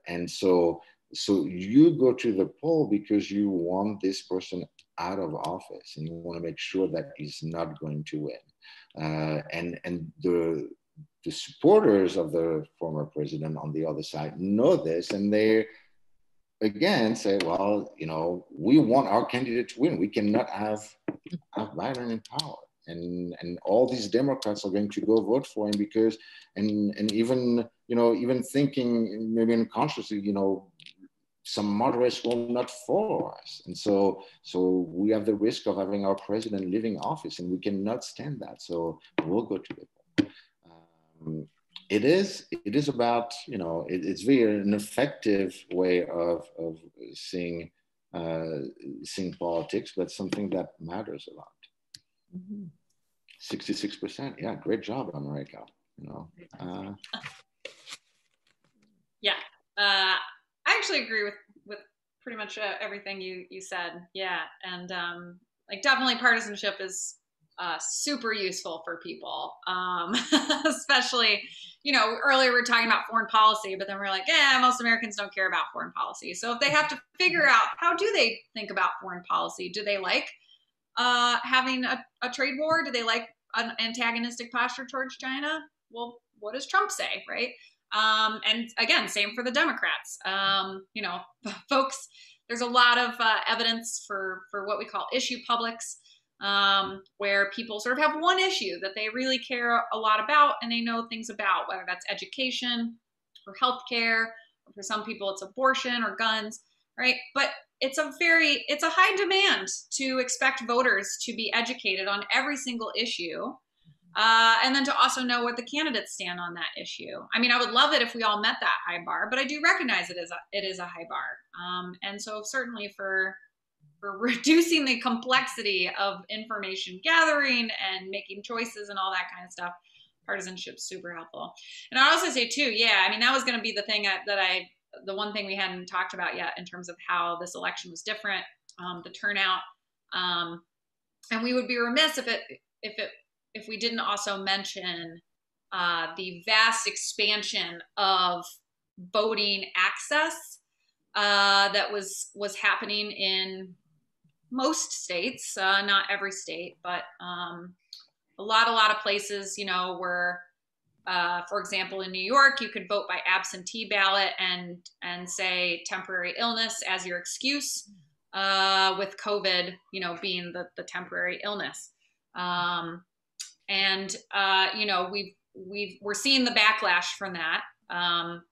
and so so you go to the poll because you want this person out of office and you want to make sure that he's not going to win. Uh, and and the the supporters of the former president on the other side know this and they again say, well, you know, we want our candidate to win. We cannot have, have Biden in power. And, and all these Democrats are going to go vote for him because, and, and even, you know, even thinking maybe unconsciously, you know, some moderates will not follow us. And so, so we have the risk of having our president leaving office and we cannot stand that. So we'll go to the um, it is it is about you know it, it's very an effective way of of seeing uh, seeing politics, but something that matters a lot. Mm-hmm. 66%. Yeah, great job, America. You know. Uh, yeah, uh, I actually agree with with pretty much uh, everything you you said. Yeah, and um, like definitely partisanship is uh, super useful for people, um, especially, you know, earlier we are talking about foreign policy, but then we're like, yeah, most Americans don't care about foreign policy. So if they have to figure out how do they think about foreign policy, do they like uh, having a, a trade war? Do they like an antagonistic posture towards China? Well, what does Trump say, right? Um, and again, same for the Democrats. Um, you know, folks, there's a lot of uh, evidence for for what we call issue publics um, where people sort of have one issue that they really care a lot about and they know things about, whether that's education or healthcare, or for some people it's abortion or guns, right? But it's a very it's a high demand to expect voters to be educated on every single issue. Uh, and then to also know what the candidates stand on that issue. I mean, I would love it if we all met that high bar, but I do recognize it is a, it is a high bar. Um, and so certainly for for reducing the complexity of information gathering and making choices and all that kind of stuff. Partisanship's super helpful. And I also say too, yeah, I mean that was going to be the thing that I, the one thing we hadn't talked about yet in terms of how this election was different, um, the turnout, um, and we would be remiss if it if it if we didn't also mention uh, the vast expansion of voting access uh, that was was happening in most states, uh, not every state, but um, a lot, a lot of places, you know, where, uh, for example, in New York, you could vote by absentee ballot and and say temporary illness as your excuse, uh, with COVID, you know, being the the temporary illness, um, and uh, you know, we've we've we're seeing the backlash from that. Um,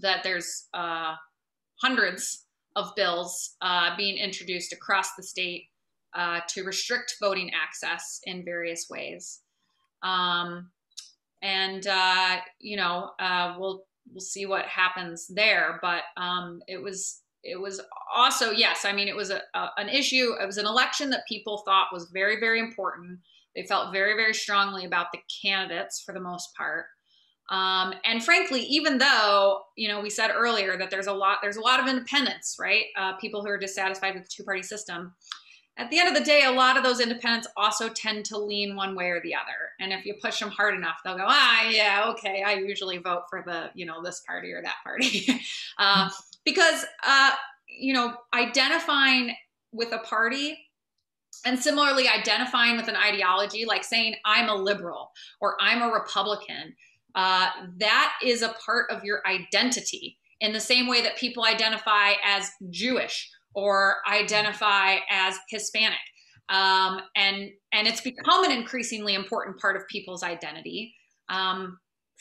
that there's uh, hundreds of bills uh, being introduced across the state uh, to restrict voting access in various ways. Um, and uh, you know, uh, we'll we'll see what happens there. But um, it was it was also yes, I mean, it was a, a, an issue. It was an election that people thought was very very important. They felt very very strongly about the candidates for the most part. Um, and frankly, even though you know we said earlier that there's a lot there's a lot of independents, right? Uh, people who are dissatisfied with the two party system. At the end of the day, a lot of those independents also tend to lean one way or the other. And if you push them hard enough, they'll go, ah, yeah, okay, I usually vote for the you know this party or that party, uh, because uh, you know identifying with a party and similarly identifying with an ideology like saying i'm a liberal or i'm a republican uh, that is a part of your identity in the same way that people identify as Jewish or identify as Hispanic. um, and and it's become an increasingly important part of people's identity um,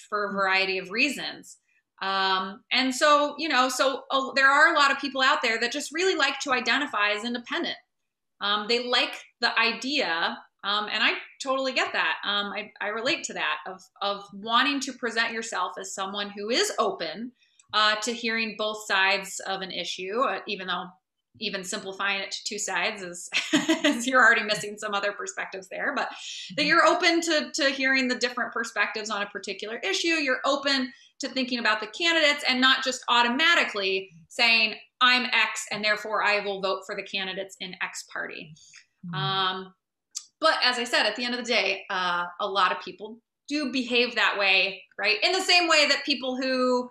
for a variety of reasons. Um, and so, you know, so uh, there are a lot of people out there that just really like to identify as independent. Um, they like the idea, um, and I totally get that. Um, I, I, relate to that of of wanting to present yourself as someone who is open uh, to hearing both sides of an issue, uh, even though even simplifying it to two sides is, is you're already missing some other perspectives there but that mm-hmm. you're open to, to hearing the different perspectives on a particular issue you're open to thinking about the candidates and not just automatically saying i'm x and therefore i will vote for the candidates in x party mm-hmm. um, but as i said at the end of the day uh, a lot of people do behave that way right in the same way that people who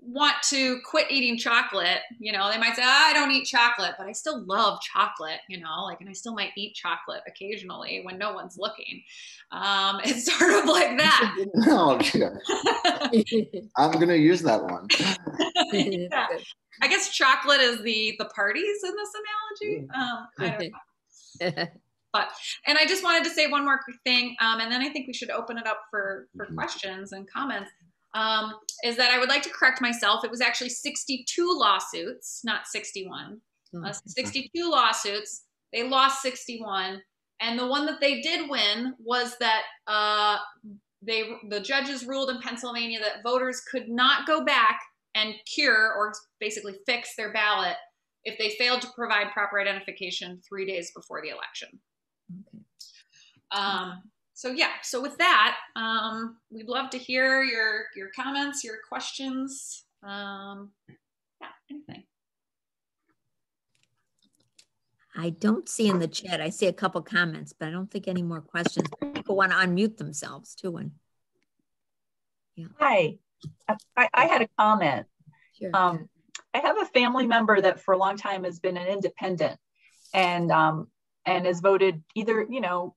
want to quit eating chocolate, you know, they might say, oh, I don't eat chocolate, but I still love chocolate, you know, like, and I still might eat chocolate occasionally when no one's looking. Um, it's sort of like that. no, I'm going to use that one. yeah. I guess chocolate is the the parties in this analogy. Um, I but and I just wanted to say one more quick thing, um, and then I think we should open it up for for mm-hmm. questions and comments um, is that I would like to correct myself. It was actually 62 lawsuits, not 61. Uh, 62 lawsuits. They lost 61. And the one that they did win was that uh, they the judges ruled in Pennsylvania that voters could not go back and cure or basically fix their ballot if they failed to provide proper identification three days before the election. Okay. Um, so yeah, so with that, um, we'd love to hear your your comments, your questions. Um, yeah, anything. I don't see in the chat. I see a couple comments, but I don't think any more questions. People want to unmute themselves too. And yeah. Hi, I, I had a comment. Sure. Um, I have a family member that for a long time has been an independent and um, and has voted either, you know,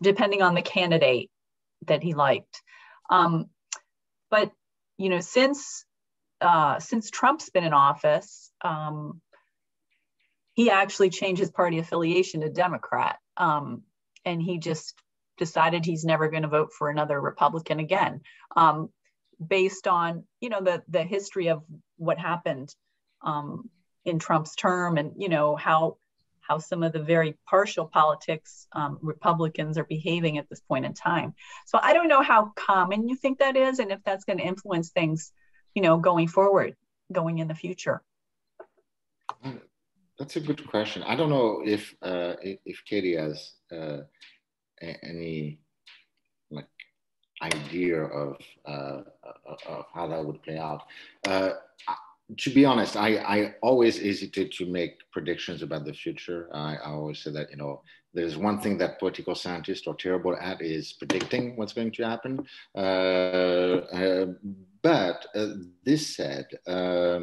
depending on the candidate that he liked. Um, but you know, since uh, since Trump's been in office, um, he actually changed his party affiliation to Democrat, um, and he just decided he's never going to vote for another Republican again, um, based on you know the the history of what happened um, in Trump's term, and you know how how some of the very partial politics um, Republicans are behaving at this point in time. So I don't know how common you think that is, and if that's going to influence things, you know, going forward, going in the future. That's a good question. I don't know if uh, if Katie has uh, any like idea of uh, of how that would play out. Uh, to be honest, I, I always hesitate to make predictions about the future. I, I, always say that, you know, there's one thing that political scientists are terrible at is predicting what's going to happen. Uh, uh, but uh, this said, uh,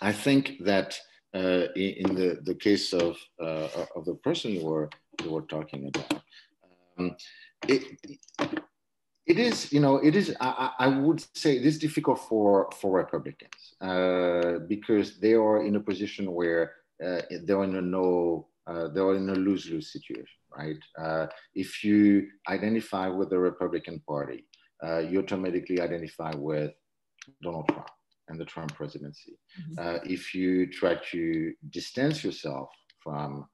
I think that uh, in, the, the case of, uh, of the person you were, you were talking about, um, it, it is, you know, it is. I, I, would say it is difficult for for Republicans uh, because they are in a position where uh, they're in a no, uh, they're in a lose lose situation, right? Uh, if you identify with the Republican Party, uh, you automatically identify with Donald Trump and the Trump presidency. Mm-hmm. Uh, if you try to distance yourself from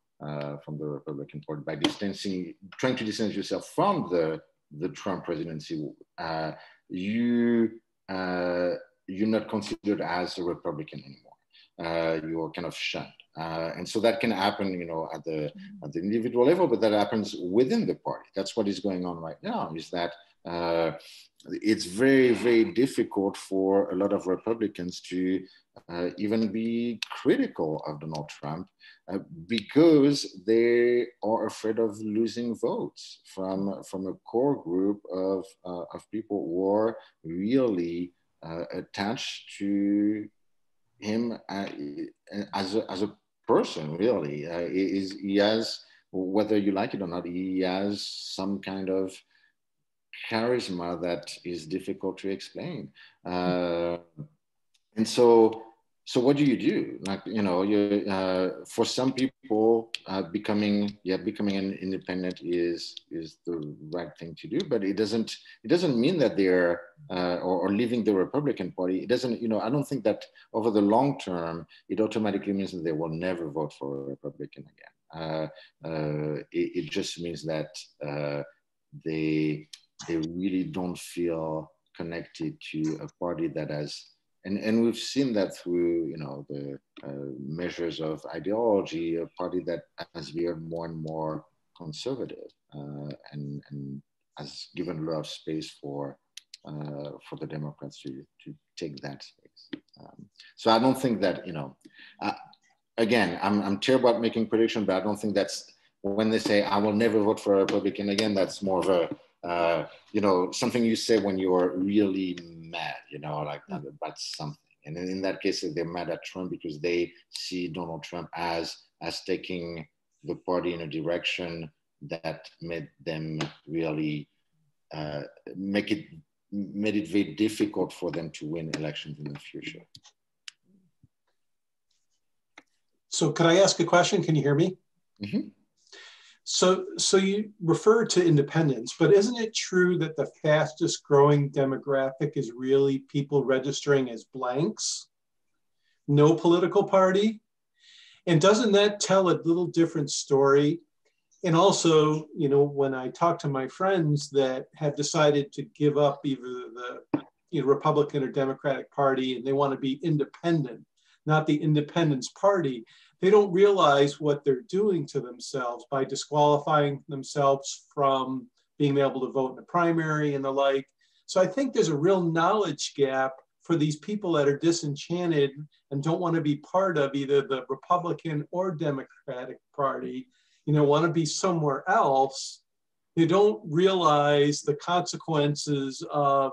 from the Republican Party by distancing, trying to distance yourself from the the Trump presidency, uh, you uh, you're not considered as a Republican anymore. Uh, you're kind of shunned, uh, and so that can happen, you know, at the at the individual level, but that happens within the party. That's what is going on right now. Is that uh, it's very very difficult for a lot of Republicans to uh, even be critical of Donald Trump uh, because they are afraid of losing votes from, from a core group of, uh, of people who are really uh, attached to him uh, as, a, as a person, really. Uh, is, he has, whether you like it or not, he has some kind of charisma that is difficult to explain. and so so what do you do? Like you know, you uh, for some people, uh, becoming yeah, becoming an independent is is the right thing to do. But it doesn't it doesn't mean that they're uh, or, or, leaving the Republican Party. It doesn't you know. I don't think that over the long term, it automatically means that they will never vote for a Republican again. Uh, uh, it, it, just means that uh, they they really don't feel connected to a party that has and, and we've seen that through you know the uh, measures of ideology, a party that has veered more and more conservative uh, and, and has given a lot of space for uh, for the Democrats to, to take that space. Um, so I don't think that you know. again, I'm I'm terrible at making predictions, but I don't think that's when they say I will never vote for a Republican again. That's more of a uh, you know, something you say when you're really mad, you know, like mm. about something. And in that case, they're mad at Trump because they see Donald Trump as as taking the party in a direction that made them really uh, make it made it very difficult for them to win elections in the future. So, could I ask a question? Can you hear me? Mm-hmm. So, so you refer to independence, but isn't it true that the fastest growing demographic is really people registering as blanks? No political party? And doesn't that tell a little different story? And also, you know, when I talk to my friends that have decided to give up either the you know, Republican or Democratic Party and they want to be independent, not the Independence Party, they don't realize what they're doing to themselves by disqualifying themselves from being able to vote in the primary and the like. So I think there's a real knowledge gap for these people that are disenchanted and don't want to be part of either the Republican or Democratic Party, you know, want to be somewhere else. They don't realize the consequences of,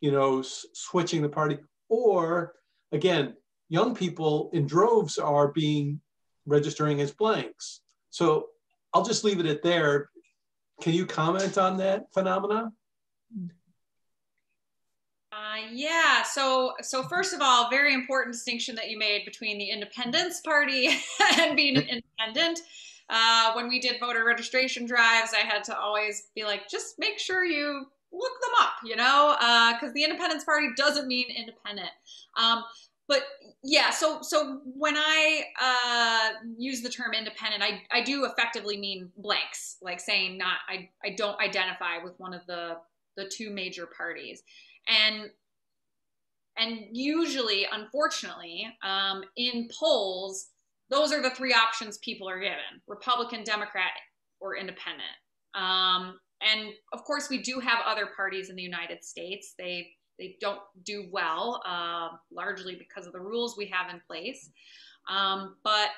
you know, switching the party or again, young people in droves are being registering as blanks. So I'll just leave it at there. Can you comment on that phenomena? Uh, yeah. So, so first of all, very important distinction that you made between the Independence Party and being an independent. Uh, when we did voter registration drives, I had to always be like, just make sure you look them up, you know, because uh, the Independence Party doesn't mean independent. Um, but yeah so so when i uh, use the term independent I, I do effectively mean blanks like saying not i i don't identify with one of the the two major parties. And and usually unfortunately um, in polls those are the three options people are given republican democrat or independent. Um, and of course we do have other parties in the united states. They they don't do well, uh, largely because of the rules we have in place. Um, but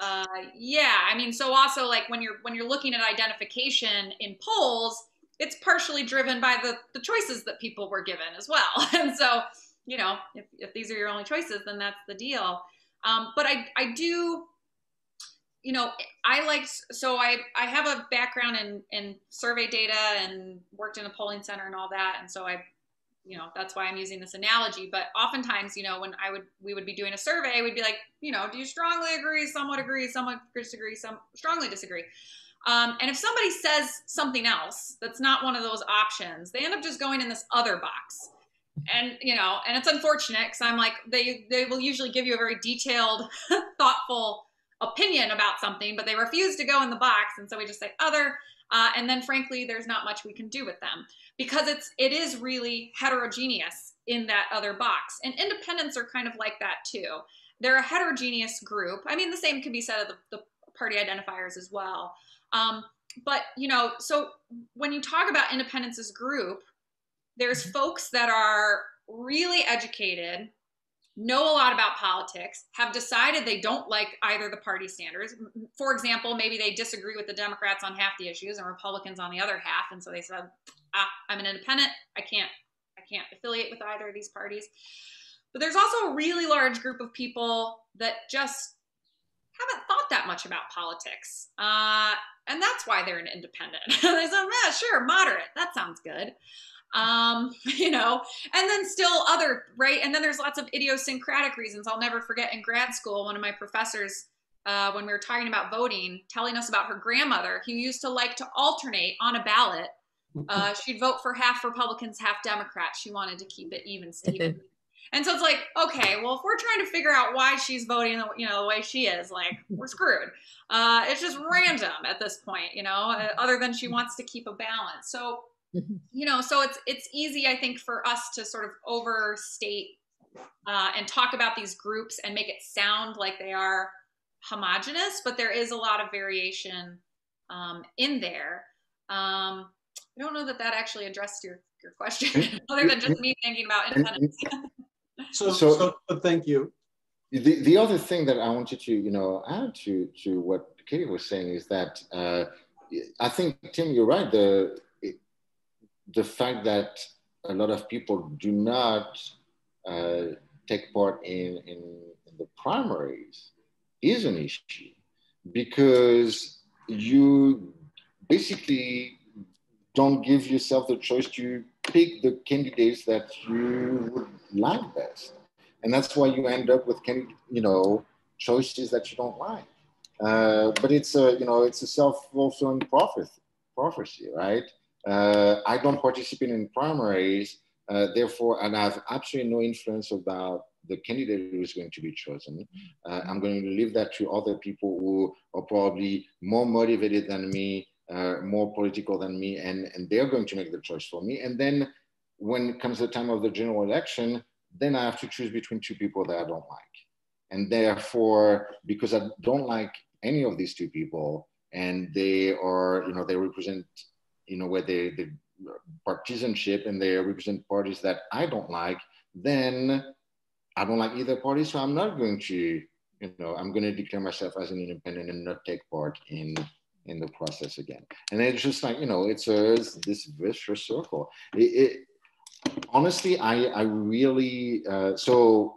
uh, yeah, I mean, so also like when you're when you're looking at identification in polls, it's partially driven by the the choices that people were given as well. and so, you know, if, if these are your only choices, then that's the deal. Um, but I I do you know i like so i i have a background in in survey data and worked in a polling center and all that and so i you know that's why i'm using this analogy but oftentimes you know when i would we would be doing a survey we'd be like you know do you strongly agree somewhat agree somewhat disagree some strongly disagree. Um, and if somebody says something else that's not one of those options they end up just going in this other box. And you know and it's unfortunate because i'm like they they will usually give you a very detailed thoughtful opinion about something but they refuse to go in the box. And so we just say other uh, and then frankly there's not much we can do with them because it's it is really heterogeneous in that other box. And independents are kind of like that too. They're a heterogeneous group. I mean the same can be said of the, the party identifiers as well. Um, but you know so when you talk about independents as group there's folks that are really educated know a lot about politics, have decided they don't like either the party standards. For example, maybe they disagree with the Democrats on half the issues and Republicans on the other half, and so they said, ah, "I'm an independent. I can't, I can't affiliate with either of these parties." But there's also a really large group of people that just haven't thought that much about politics, uh, and that's why they're an independent. they said, "Yeah, sure, moderate. That sounds good." Um, you know, and then still other, right? And then there's lots of idiosyncratic reasons. I'll never forget in grad school, one of my professors, uh, when we were talking about voting, telling us about her grandmother who used to like to alternate on a ballot. Uh, she'd vote for half Republicans, half Democrats. She wanted to keep it even, Steven. and so it's like, okay, well, if we're trying to figure out why she's voting, the, you know, the way she is, like, we're screwed. Uh, it's just random at this point, you know, uh, other than she wants to keep a balance. So Mm-hmm. you know so it's it's easy i think for us to sort of overstate uh, and talk about these groups and make it sound like they are homogenous but there is a lot of variation um, in there. Um, i don't know that that actually addressed your your question other than just me thinking about independence. So, so, so thank you. The, the other thing that i wanted to you know add to to what katie was saying is that uh, i think tim you're right the the fact that a lot of people do not uh, take part in, in, in, the primaries is an issue because you basically don't give yourself the choice to pick the candidates that you would like best. And that's why you end up with, you know, choices that you don't like. Uh, but it's a, you know, it's a self-fulfilling prophecy, prophecy, right? Uh, I don't participate in primaries, uh, therefore, and I have absolutely no influence about the candidate who is going to be chosen. Uh, I'm going to leave that to other people who are probably more motivated than me, uh, more political than me, and, and they're going to make the choice for me. And then when comes the time of the general election, then I have to choose between two people that I don't like. And therefore, because I don't like any of these two people, and they are, you know, they represent you know, where they, the partisanship and they represent parties that I don't like, then I don't like either party. So I'm not going to, you know, I'm going to declare myself as an independent and not take part in in the process again. And it's just like, you know, it's, a, it's this vicious circle. It, it, honestly, I, I really, uh, so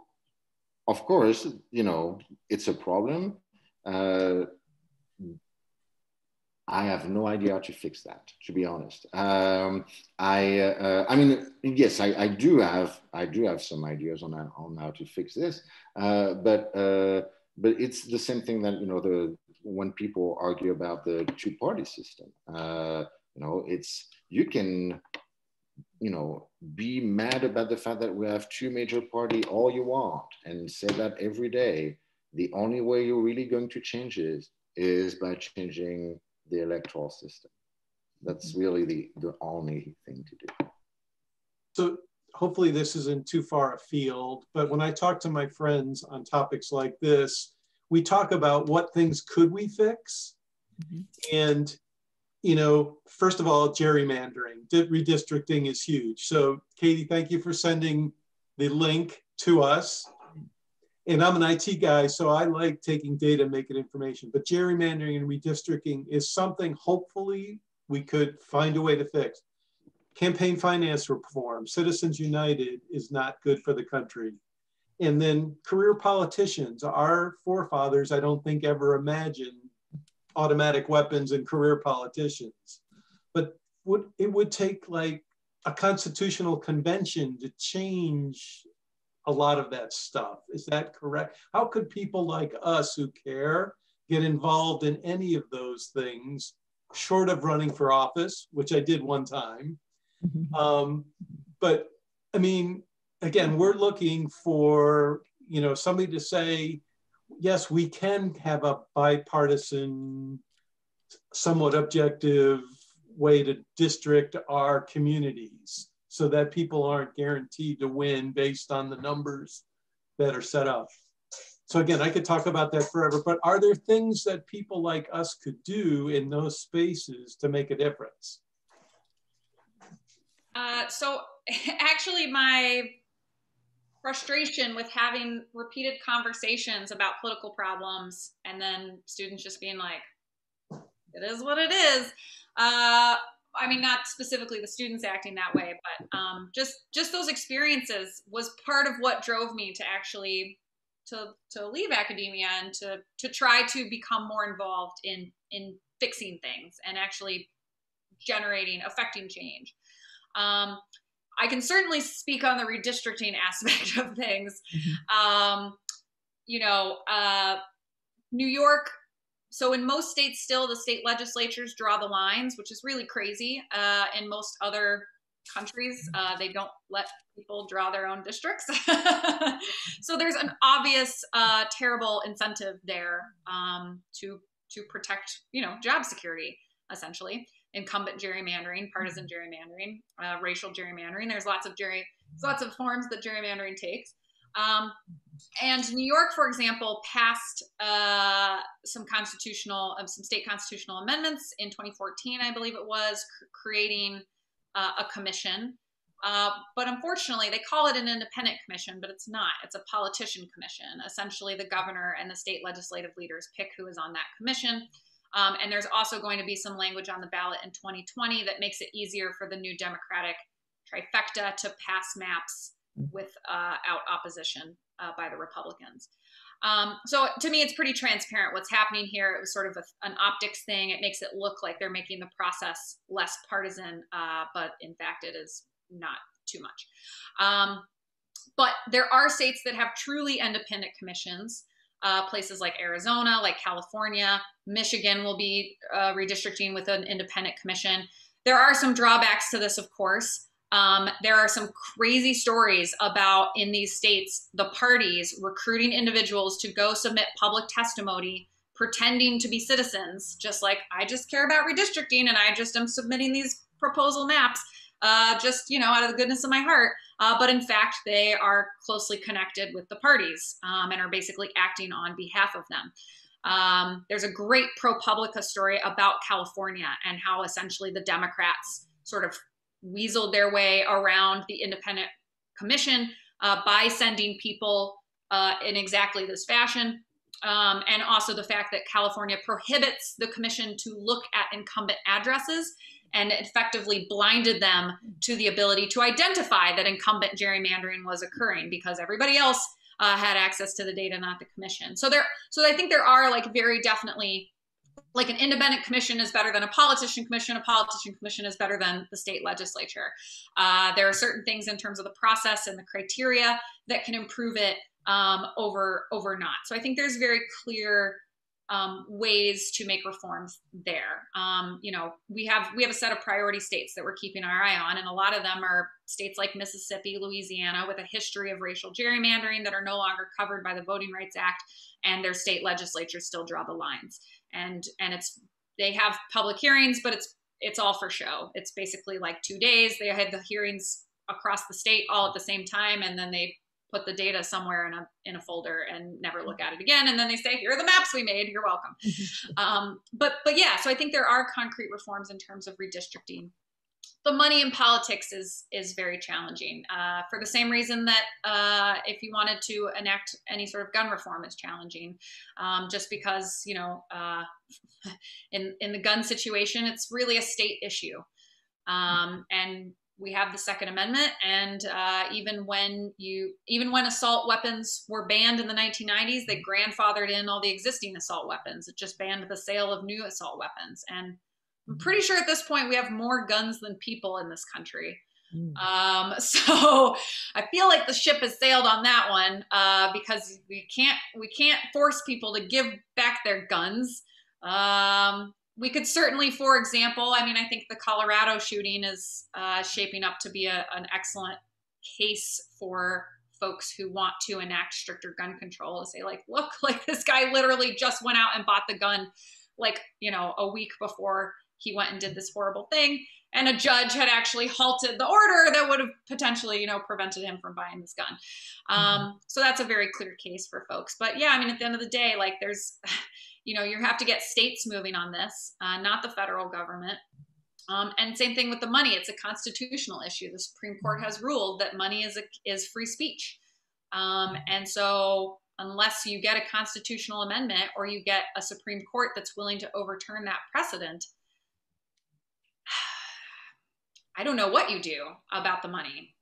of course, you know, it's a problem. Uh, I have no idea how to fix that, to be honest. Um, I, uh, I mean, yes, I, I, do have, I do have some ideas on how, on how to fix this, uh, but, uh, but it's the same thing that you know the when people argue about the two-party system. Uh, you know, it's you can, you know, be mad about the fact that we have two major party all you want, and say that every day. The only way you're really going to change it is by changing the electoral system. That's mm-hmm. really the, the only thing to do. So hopefully this isn't too far afield, but when I talk to my friends on topics like this, we talk about what things could we fix? Mm-hmm. And, you know, first of all, gerrymandering, redistricting is huge. So Katie, thank you for sending the link to us and I'm an IT guy, so I like taking data, and making information. But gerrymandering and redistricting is something hopefully we could find a way to fix. Campaign finance reform, Citizens United is not good for the country. And then career politicians, our forefathers, I don't think ever imagined automatic weapons and career politicians. But would, it would take like a constitutional convention to change a lot of that stuff. Is that correct? How could people like us who care get involved in any of those things, short of running for office, which I did one time? Mm-hmm. Um, but I mean, again, we're looking for you know somebody to say, yes, we can have a bipartisan, somewhat objective way to district our communities so that people aren't guaranteed to win based on the numbers that are set up. So again, I could talk about that forever, but are there things that people like us could do in those spaces to make a difference? Uh, so actually my frustration with having repeated conversations about political problems and then students just being like, it is what it is. Uh, I mean, not specifically the students acting that way, but um, just just those experiences was part of what drove me to actually to to leave academia and to to try to become more involved in in fixing things and actually generating affecting change. Um, I can certainly speak on the redistricting aspect of things. Mm-hmm. Um, you know, uh, New York. So in most states, still the state legislatures draw the lines, which is really crazy. Uh, in most other countries, uh, they don't let people draw their own districts. so there's an obvious, uh, terrible incentive there um, to to protect, you know, job security essentially incumbent gerrymandering, partisan gerrymandering, uh, racial gerrymandering. There's lots of gerry, lots of forms that gerrymandering takes. Um, and New York, for example, passed uh, some constitutional, um, some state constitutional amendments in 2014, I believe it was, cr- creating uh, a commission. Uh, but unfortunately, they call it an independent commission, but it's not. It's a politician commission. Essentially, the governor and the state legislative leaders pick who is on that commission. Um, and there's also going to be some language on the ballot in 2020 that makes it easier for the new Democratic trifecta to pass maps without uh, opposition uh, by the Republicans. Um, so to me, it's pretty transparent what's happening here. It was sort of a, an optics thing. It makes it look like they're making the process less partisan, uh, but in fact, it is not too much. Um, but there are states that have truly independent commissions uh, places like Arizona, like California, Michigan will be uh, redistricting with an independent commission. There are some drawbacks to this, of course. Um, there are some crazy stories about in these states the parties recruiting individuals to go submit public testimony pretending to be citizens just like i just care about redistricting and i just am submitting these proposal maps uh, just you know out of the goodness of my heart. Uh, but in fact they are closely connected with the parties um, and are basically acting on behalf of them. Um, there's a great ProPublica story about california and how essentially the democrats sort of weaseled their way around the independent commission uh, by sending people uh, in exactly this fashion um, and also the fact that California prohibits the commission to look at incumbent addresses and effectively blinded them to the ability to identify that incumbent gerrymandering was occurring because everybody else uh, had access to the data, not the commission. So there, so I think there are like very definitely like an independent commission is better than a politician commission. A politician commission is better than the state legislature. Uh, there are certain things in terms of the process and the criteria that can improve it um, over over not. So I think there's very clear um, ways to make reforms there. Um, you know, we have we have a set of priority states that we're keeping our eye on, and a lot of them are states like Mississippi, Louisiana, with a history of racial gerrymandering that are no longer covered by the Voting Rights Act, and their state legislatures still draw the lines. And and it's they have public hearings, but it's it's all for show. It's basically like two days. They had the hearings across the state all at the same time, and then they put the data somewhere in a in a folder and never look at it again and then they say here are the maps we made you're welcome um, but but yeah so i think there are concrete reforms in terms of redistricting the money in politics is is very challenging uh, for the same reason that uh, if you wanted to enact any sort of gun reform is challenging um, just because you know uh, in in the gun situation it's really a state issue um, and we have the Second Amendment, and uh, even when you even when assault weapons were banned in the 1990s, they grandfathered in all the existing assault weapons. It just banned the sale of new assault weapons, and I'm pretty sure at this point we have more guns than people in this country. Mm. Um, so I feel like the ship has sailed on that one uh, because we can't we can't force people to give back their guns. Um, we could certainly, for example, I mean, I think the Colorado shooting is uh, shaping up to be a, an excellent case for folks who want to enact stricter gun control to say, like, look, like this guy literally just went out and bought the gun, like, you know, a week before he went and did this horrible thing. And a judge had actually halted the order that would have potentially, you know, prevented him from buying this gun. Um, mm-hmm. So that's a very clear case for folks. But yeah, I mean, at the end of the day, like, there's, you know, you have to get states moving on this, uh, not the federal government. Um, and same thing with the money; it's a constitutional issue. The Supreme Court has ruled that money is a, is free speech, um, and so unless you get a constitutional amendment or you get a Supreme Court that's willing to overturn that precedent, I don't know what you do about the money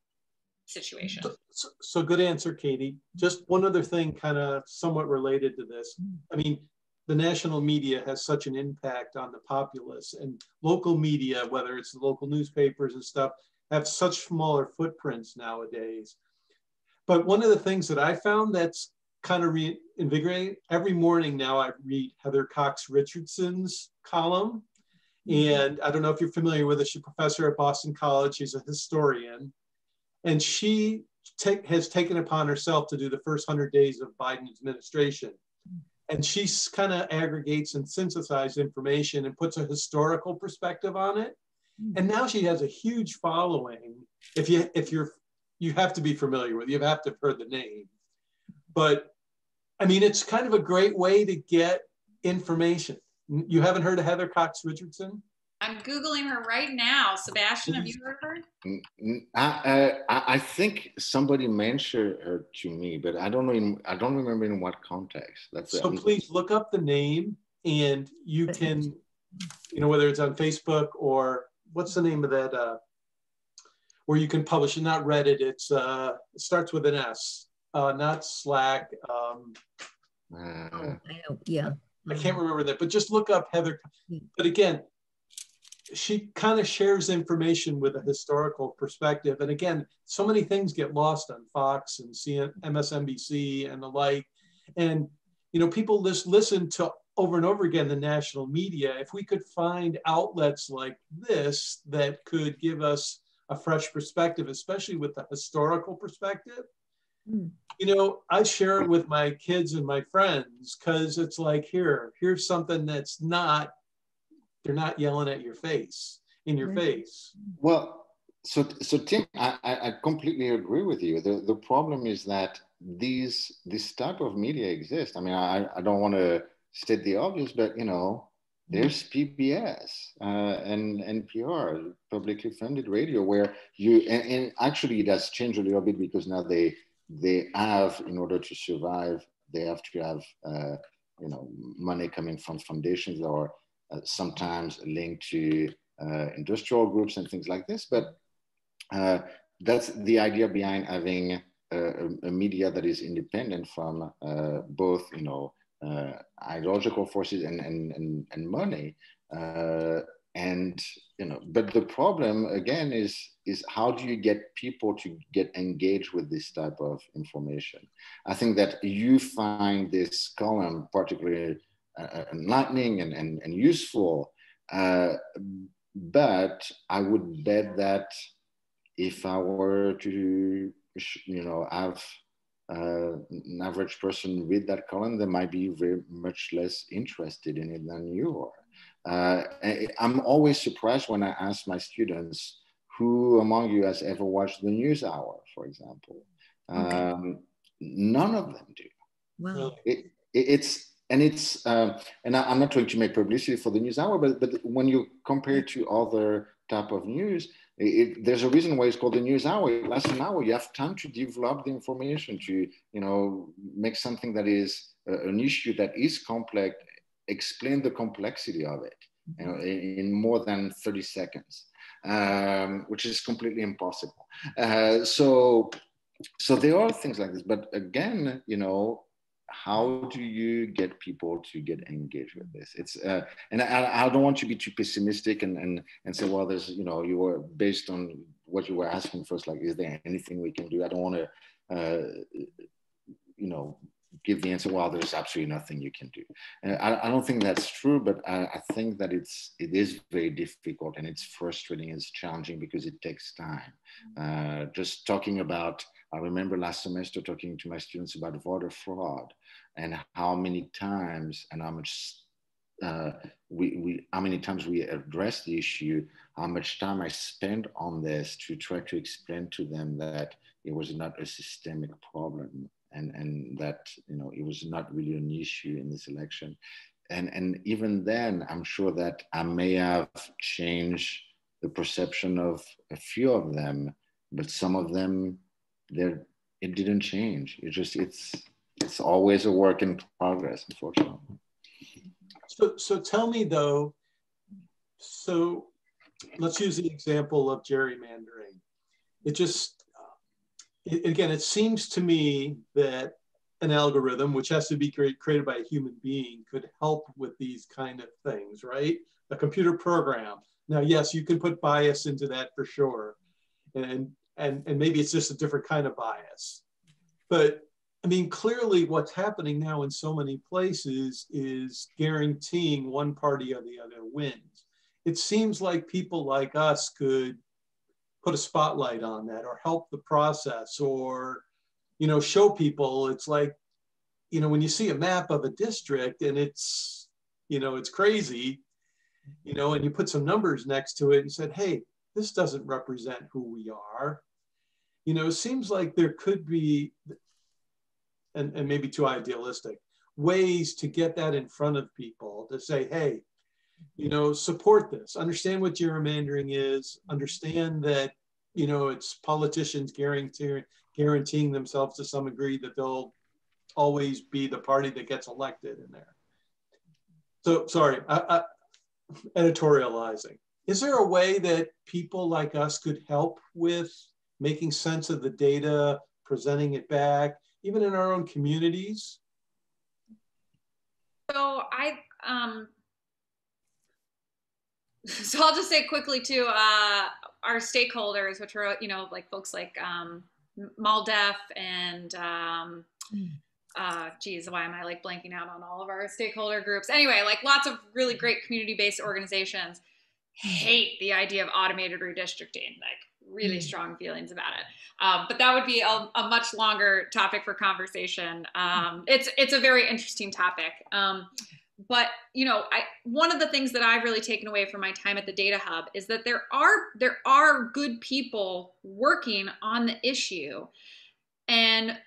situation. So, so, good answer, Katie. Just one other thing, kind of somewhat related to this. I mean, the national media has such an impact on the populace and local media, whether it's the local newspapers and stuff, have such smaller footprints nowadays. But one of the things that I found that's kind of reinvigorating, every morning now I read Heather Cox Richardson's column. Mm-hmm. And I don't know if you're familiar with her, she's a professor at Boston College, she's a historian. And she take, has taken upon herself to do the first 100 days of Biden's administration. And she kind of aggregates and synthesizes information and puts a historical perspective on it. Hmm. And now she has a huge following. If you if you're you have to be familiar with, you have to have heard the name. But I mean, it's kind of a great way to get information. You haven't heard of Heather Cox Richardson? I'm googling her right now. Sebastien, have you heard her? I, I, I think somebody mentioned her to me, but I don't know. In, I don't remember in what context. That's so. It. Please look up the name, and you can, you know, whether it's on Facebook or what's the name of that, uh, where you can publish it. Not Reddit. It's uh, it starts with an S. Uh, not Slack. Um, uh, oh, I know. Yeah. I can't mm-hmm. remember that, but just look up Heather. Hmm. But again, she kind of shares information with a historical perspective. And again, so many things get lost on Fox and CN, MSNBC and the like. And, you know, people just listen to over and over again the national media. If we could find outlets like this that could give us a fresh perspective, especially with the historical perspective, mm. you know, I share it with my kids and my friends because it's like, here, here's something that's not they're not yelling at your face in your face. Well so so tim I, I completely agree with you. The the problem is that these this type of media exists. I mean i i don't want to state the obvious but you know there's PBS uh, and NPR, publicly funded radio, where you and, and, actually it has changed a little bit because now they they have, in order to survive, they have to have uh, you know money coming from foundations or uh, sometimes linked to uh, industrial groups and things like this. But uh, that's the idea behind having a, a, media that is independent from both, you know, ideological forces and, and, and, and money and you know but the problem again is is how do you get people to get engaged with this type of information i think that you find this column particularly uh, enlightening and, and, and useful. Uh, but I would bet that if I were to, you know, have uh, an average person read that column, they might be very much less interested in it than you are. Uh, I'm always surprised when I ask my students, who among you has ever watched the news hour, for example? Okay. Um, none of them do. Wow. It, it, it's and it's uh, and I, am not trying to make publicity for the news hour, but but when you compare it to other type of news, it, there's a reason why it's called the news hour. It lasts an hour. You have time to develop the information to you know make something that is uh, an issue that is complex, explain the complexity of it you know, in, in more than 30 seconds, um, which is completely impossible. Uh, so so there are things like this, but again, you know, how do you get people to get engaged with this? It's uh, and I, I don't want to be too pessimistic and, and and say well there's you know you were based on what you were asking first like is there anything we can do? I don't want to uh, you know give the answer well there's absolutely nothing you can do. And I, I don't think that's true but I, I think that it's it is very difficult and it's frustrating it's challenging because it takes time. Uh, just talking about I remember last semester talking to my students about voter fraud and how many times and how much uh, we, we, how many times we address the issue, how much time I spent on this to try to explain to them that it was not a systemic problem and, and that, you know, it was not really an issue in this election. And, and even then, I'm sure that I may have changed the perception of a few of them, but some of them there it didn't change. It just it's it's always a work in progress, unfortunately. So so tell me though, so let's use the example of gerrymandering. It just it, again, it seems to me that an algorithm, which has to be created by a human being, could help with these kind of things, right? A computer program. Now, yes, you can put bias into that for sure. and and and maybe it's just a different kind of bias. But I mean, clearly, what's happening now in so many places is guaranteeing one party or the other wins. It seems like people like us could put a spotlight on that or help the process or you know show people. It's like you know when you see a map of a district and it's you know it's crazy you know and you put some numbers next to it and said hey this doesn't represent who we are. You know it seems like there could be and, and maybe too idealistic ways to get that in front of people to say hey you know, support this. Understand what gerrymandering is. Understand that, you know, it's politicians guaranteeing guaranteeing themselves to some degree that they'll always be the party that gets elected in there. So sorry, I, I, editorializing. Is there a way that people like us could help with making sense of the data, presenting it back, even in our own communities? So I um, so I'll just say quickly to uh, our stakeholders, which are you know like folks like um, MALDEF and um, uh, geez, why am I like blanking out on all of our stakeholder groups? Anyway, like lots of really great community-based organizations hate the idea of automated redistricting, like really mm. strong feelings about it. Um, but that would be a, a, much longer topic for conversation. Um, it's it's a very interesting topic. Um, but you know i one of the things that i've really taken away from my time at the data hub is that there are there are good people working on the issue. And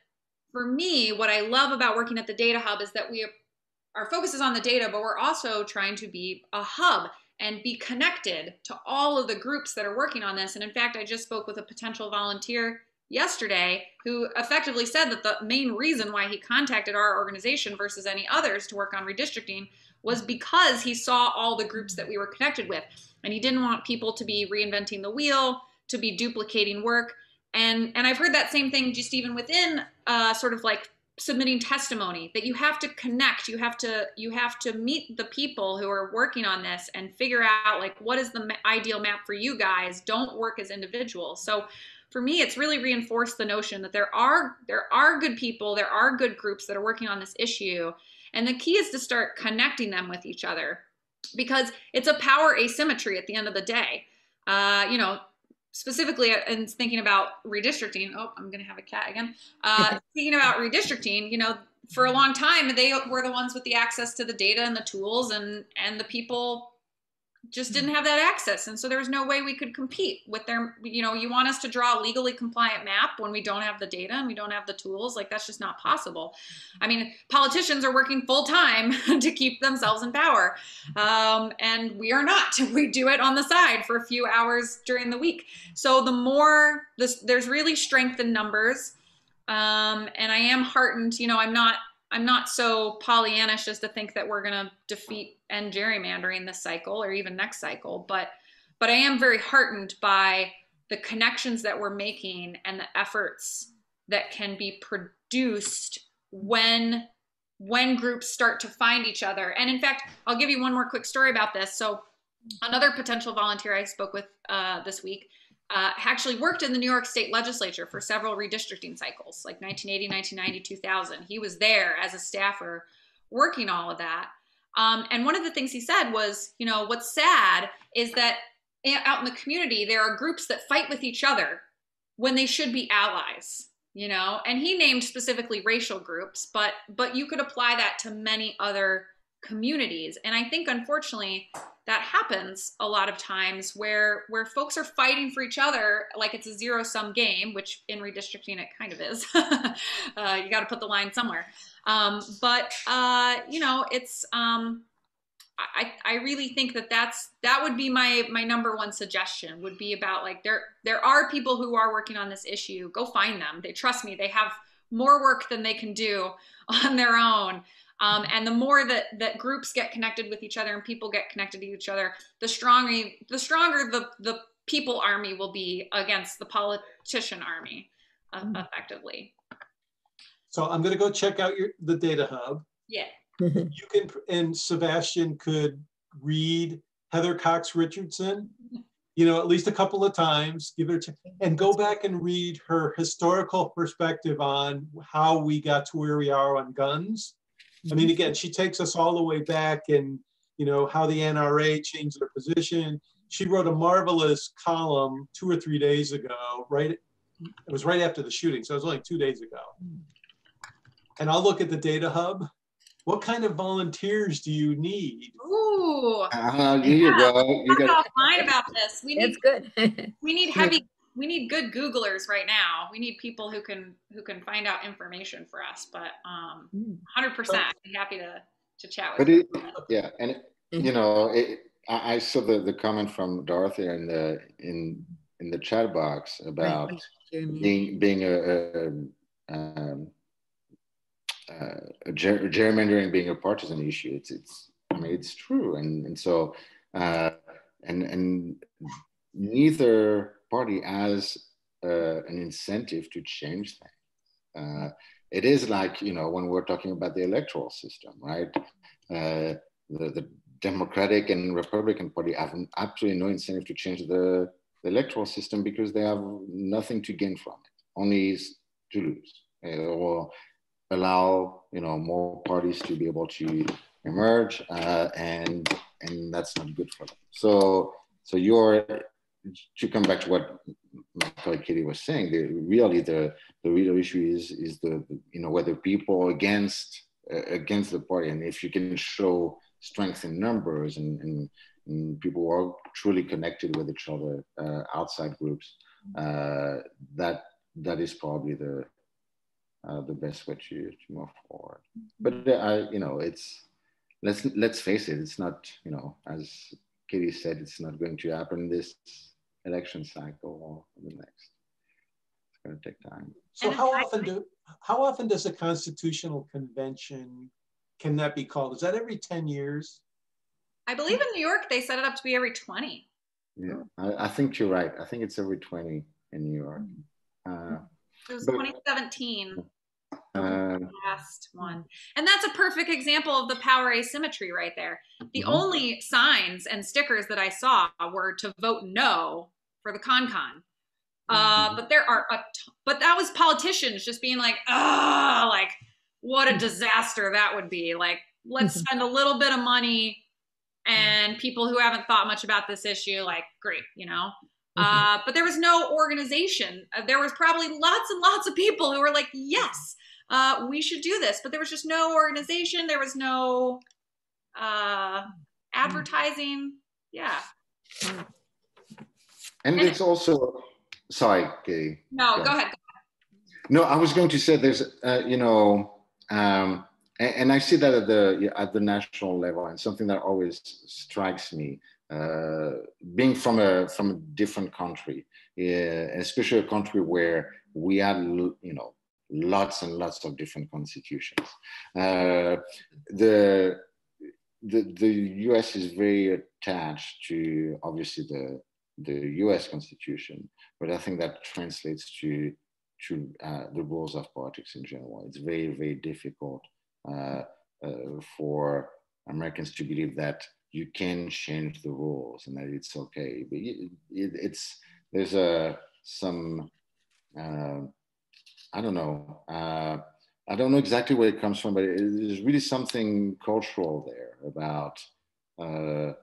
for me what i love about working at the data hub is that we our focus is on the data but we're also trying to be a hub and be connected to all of the groups that are working on this. And in fact i just spoke with a potential volunteer yesterday who effectively said that the main reason why he contacted our organization versus any others to work on redistricting was because he saw all the groups that we were connected with. And he didn't want people to be reinventing the wheel to be duplicating work. And and i've heard that same thing just even within uh, sort of like submitting testimony that you have to connect you have to you have to meet the people who are working on this and figure out like what is the ideal map for you guys? Don't work as individuals. So for me it's really reinforced the notion that there are there are good people there are good groups that are working on this issue. And the key is to start connecting them with each other because it's a power asymmetry at the end of the day. Uh, you know specifically in uh, thinking about redistricting oh i'm going to have a cat again. Uh, thinking about redistricting you know for a long time they were the ones with the access to the data and the tools and and the people just didn't have that access. And so there was no way we could compete with their you know you want us to draw a legally compliant map when we don't have the data and we don't have the tools? Like that's just not possible. I mean politicians are working full time to keep themselves in power. Um, and we are not. We do it on the side for a few hours during the week. So the more this there's really strength in numbers. Um, and i am heartened you know i'm not I'm not so Pollyannish as to think that we're going to defeat end gerrymandering this cycle or even next cycle, but but I am very heartened by the connections that we're making and the efforts that can be produced when when groups start to find each other. And in fact, I'll give you one more quick story about this. So another potential volunteer I spoke with uh, this week uh, actually worked in the New York State Legislature for several redistricting cycles, like 1980, 1990, 2000. He was there as a staffer working all of that. Um, and one of the things he said was, you know, what's sad is that out in the community, there are groups that fight with each other when they should be allies you know and he named specifically racial groups but but you could apply that to many other communities. And i think unfortunately that happens a lot of times where where folks are fighting for each other like it's a zero sum game which in redistricting it kind of is. Uh, you got to put the line somewhere. Um, but uh, you know it's um, I, I really think that that's that would be my my number one suggestion would be about like there there are people who are working on this issue. Go find them. They trust me. They have more work than they can do on their own um, and the more that that groups get connected with each other and people get connected to each other, the stronger the stronger the the people army will be against the politician army, uh, mm-hmm. effectively. So I'm going to go check out your the data hub. Yeah. you can and Sebastien could read Heather Cox Richardson you know, at least a couple of times, give her, and go back and read her historical perspective on how we got to where we are on guns. I mean, again, she takes us all the way back and, you know, how the NRA changed their position. She wrote a marvelous column two or three days ago, right? It was right after the shooting, so it was only two days ago. And I'll look at the data hub what kind of volunteers do you need? Ooh. Uh, here you go. You got offline about this. We need it's good. we need heavy we need good Googlers right now. We need people who can who can find out information for us. But um, hmm. hundred percent, I'd be happy to to chat with but you. It, yeah, and it, you know, it, I, I, saw the, the comment from Dorothy in the in in the chat box about being being a, a, a um, uh, ger- gerrymandering being a partisan issue. It's it's I mean it's true, and and so uh, and and neither party as uh, an incentive to change things. Uh, it is like you know when we're talking about the electoral system, right? Uh, the, the Democratic and Republican Party have absolutely no incentive to change the, the electoral system because they have nothing to gain from it, only to lose. Uh, or allow you know more parties to be able to emerge, uh, and and that's not good for them. So so you're to come back to what my colleague Katie was saying. The, really, the the real issue is is the you know whether people against uh, against the party, and if you can show strength in numbers and, and, and people who are truly connected with each other uh, outside groups, uh, that that is probably the uh, the best way to, to move forward. But uh, I, you know, it's let's let's face it, it's not you know as Katie said, it's not going to happen this election cycle or the next. It's going to take time. So how often do how often does a constitutional convention can that be called? Is that every ten years? I believe in New York they set it up to be every twenty. Yeah, I, I think you're right. I think it's every twenty in New York. Uh, it was but, 2017 uh, last one. And that's a perfect example of the power asymmetry right there. The mm-hmm. only signs and stickers that I saw were to vote no for the con con. Uh, mm-hmm. but there are, a t- but that was politicians just being like, ah, like what a mm-hmm. disaster that would be. Like, let's mm-hmm. spend a little bit of money and people who haven't thought much about this issue, like, great, you know? Uh, but there was no organization. Uh, there was probably lots and lots of people who were like, yes, uh, we should do this. But there was just no organization. There was no uh, advertising. Yeah. And, and it's also, sorry, Katie. No, go, go ahead. No, I was going to say there's, uh, you know, um, and, and, I see that at the at the national level, and something that always strikes me, uh, being from a from a different country, uh, especially a country where we had, you know, lots and lots of different constitutions. Uh, the, the, the US is very attached to obviously the, the US constitution, but I think that translates to, to uh, the rules of politics in general. It's very, very difficult uh, uh for Americans to believe that you can change the rules and that it's okay. But it, it, it's, there's a, some, uh, I don't know. Uh, I don't know exactly where it comes from, but there's really something cultural there about uh,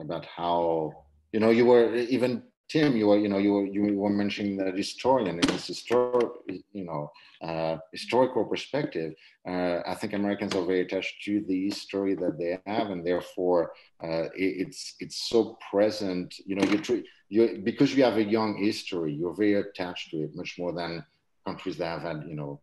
about how you know you were even Tim. You were you know you were you were mentioning that historian and this historic you know uh, historical perspective. Uh, I think Americans are very attached to the history that they have, and therefore uh, it, it's it's so present. You know you you because you have a young history, you're very attached to it much more than countries that have had, you know,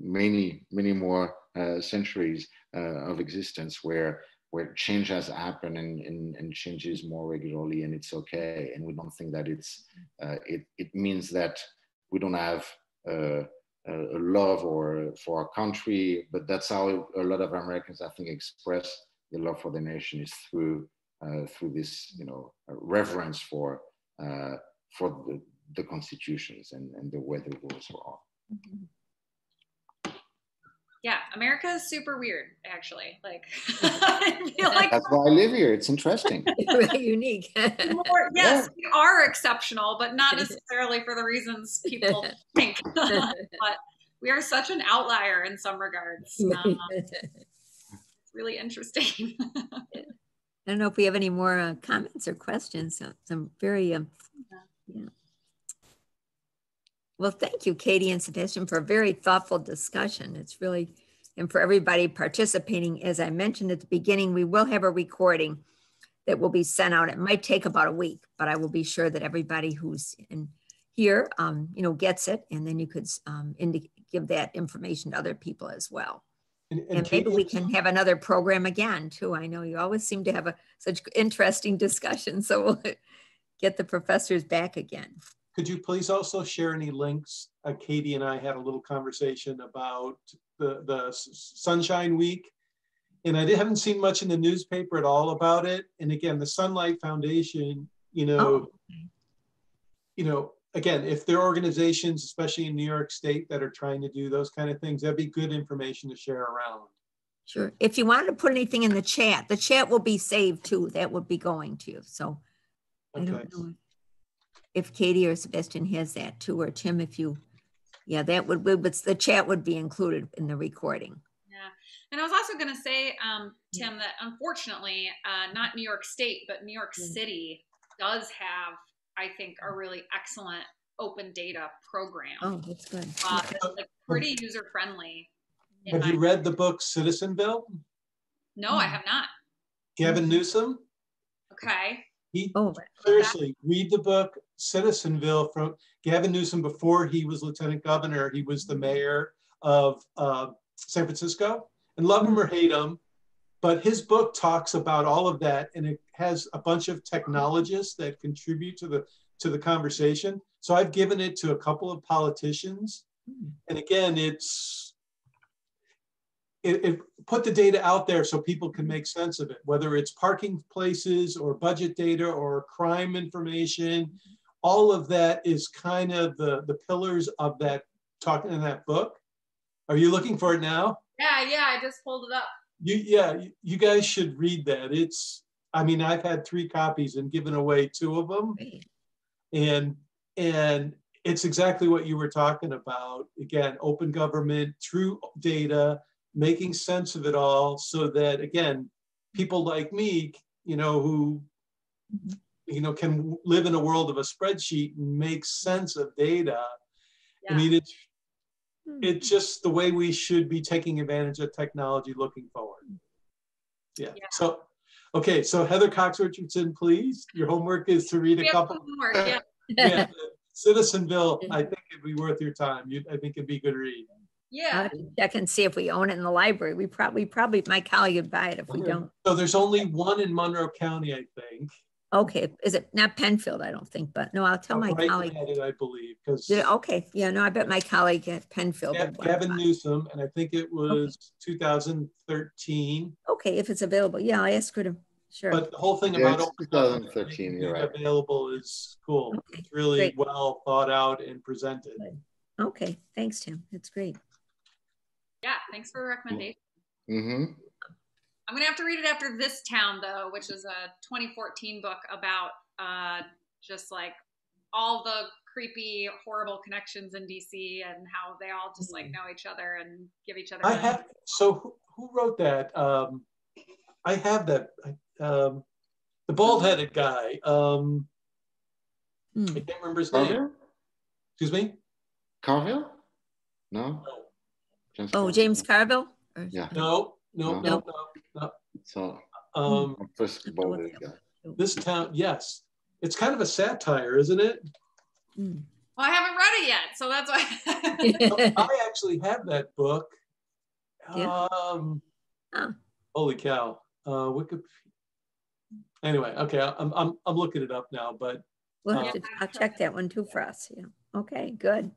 many, many more uh, centuries uh, of existence where where change has happened and, and, and, changes more regularly and it's okay. And we don't think that it's, uh, it, it means that we don't have uh, a love or for our country, but that's how a lot of Americans, I think, express the love for the nation is through, uh, through this, you know, reverence for, uh, for the, the constitutions and, and the way the rules are. Yeah, America is super weird, actually. Like, I feel like that's why I live here. It's interesting. unique. More, yes, yeah. we are exceptional, but not necessarily for the reasons people think. but we are such an outlier in some regards. Um, it's really interesting. I don't know if we have any more uh, comments or questions. Some very, um, yeah. Well, thank you, Katie and Sebastien, for a very thoughtful discussion. It's really, and for everybody participating, as I mentioned at the beginning, we will have a recording that will be sent out. It might take about a week, but I will be sure that everybody who's in here, um, you know, gets it, and then you could um, give that information to other people as well. And, and, and maybe we can have another program again too. I know you always seem to have a, such interesting discussion, so we'll get the professors back again. Could you please also share any links? Uh, Katie and I had a little conversation about the, the Sunshine Week, and I haven't seen much in the newspaper at all about it. And again, the Sunlight Foundation, you know, oh. you know, again, if there are organizations, especially in New York State, that are trying to do those kind of things, that'd be good information to share around. Sure. If you wanted to put anything in the chat, the chat will be saved too. That would be going to you. So okay. I don't know if Katie or Sebastien has that too, or Tim, if you, yeah, that would, but the chat would be included in the recording. Yeah. And I was also going to say, um, Tim, that unfortunately, uh, not New York State, but New York City does have, I think, a really excellent open data program. Oh, that's good. Uh, that's like pretty user friendly. Have you read the book Citizenville? No, I have not. Gavin Newsom? Okay. He oh, seriously read the book Citizenville from Gavin Newsom before he was lieutenant governor. He was the mayor of uh, San Francisco, and love him or hate him, but his book talks about all of that, and it has a bunch of technologists that contribute to the to the conversation. So I've given it to a couple of politicians, and again, it's it, it, put the data out there so people can make sense of it, whether it's parking places or budget data or crime information. All of that is kind of the, the pillars of that talking in that book. Are you looking for it now? Yeah, yeah, I just pulled it up. You, yeah, you guys should read that. It's, I mean, I've had three copies and given away two of them, and and it's exactly what you were talking about. Again, open government, true data, making sense of it all so that again people like me you know who you know can live in a world of a spreadsheet and make sense of data yeah. i mean it's hmm. it's just the way we should be taking advantage of technology looking forward yeah, yeah. so okay so heather cox richardson please your homework is to read a couple homework, yeah. yeah citizenville i think it'd be worth your time you, i think it'd be a good read yeah. check and see if we own it in the library. We probably, probably, my colleague would buy it if we don't. So there's only one in Monroe County, I think. Okay, is it not Penfield? I don't think, but no, I'll tell my Right colleague. had it, I believe, because Okay, yeah, no, I bet my colleague at Penfield. would want Gavin Newsom, and I think it was 2013. Okay, if it's available, yeah, I asked her to, sure. But the whole thing Yeah, about 2013, you're right. available is cool. Okay, It's really great. well thought out and presented. Okay, thanks, Tim. That's great. Yeah, thanks for the recommendation. Mm-hmm. I'm gonna have to read it after this town though, which is a 2014 book about uh, just like all the creepy, horrible connections in DC and how they all just like know each other and give each other. I have. So who, who wrote that? Um, I have that. Um, the bald-headed guy. Um, hmm. I can't remember his Carville? name. Excuse me. Carville? No. no. James oh, James Carville? Or, yeah. No, no, no, no, no. no. So, um, this town, yes. It's kind of a satire, isn't it? Hmm. Well, I haven't read it yet, so that's why. I actually have that book. Yeah. Um, oh. Holy cow. Uh, Wikipedia. Anyway, okay, I'm, I'm, I'm looking it up now, but. We'll have to, I'll check that one too for us. Yeah. Okay, good.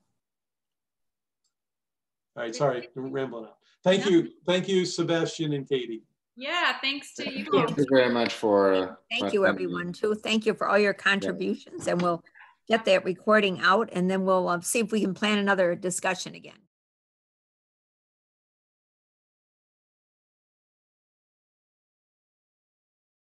All right, sorry, I'm rambling out. Thank you, thank you, Sebastien and Katie. Yeah, thanks to you. Thank you very much for. Uh, Thank you, everyone, too. Thank you for all your contributions, and we'll get that recording out, and then we'll uh, see if we can plan another discussion again.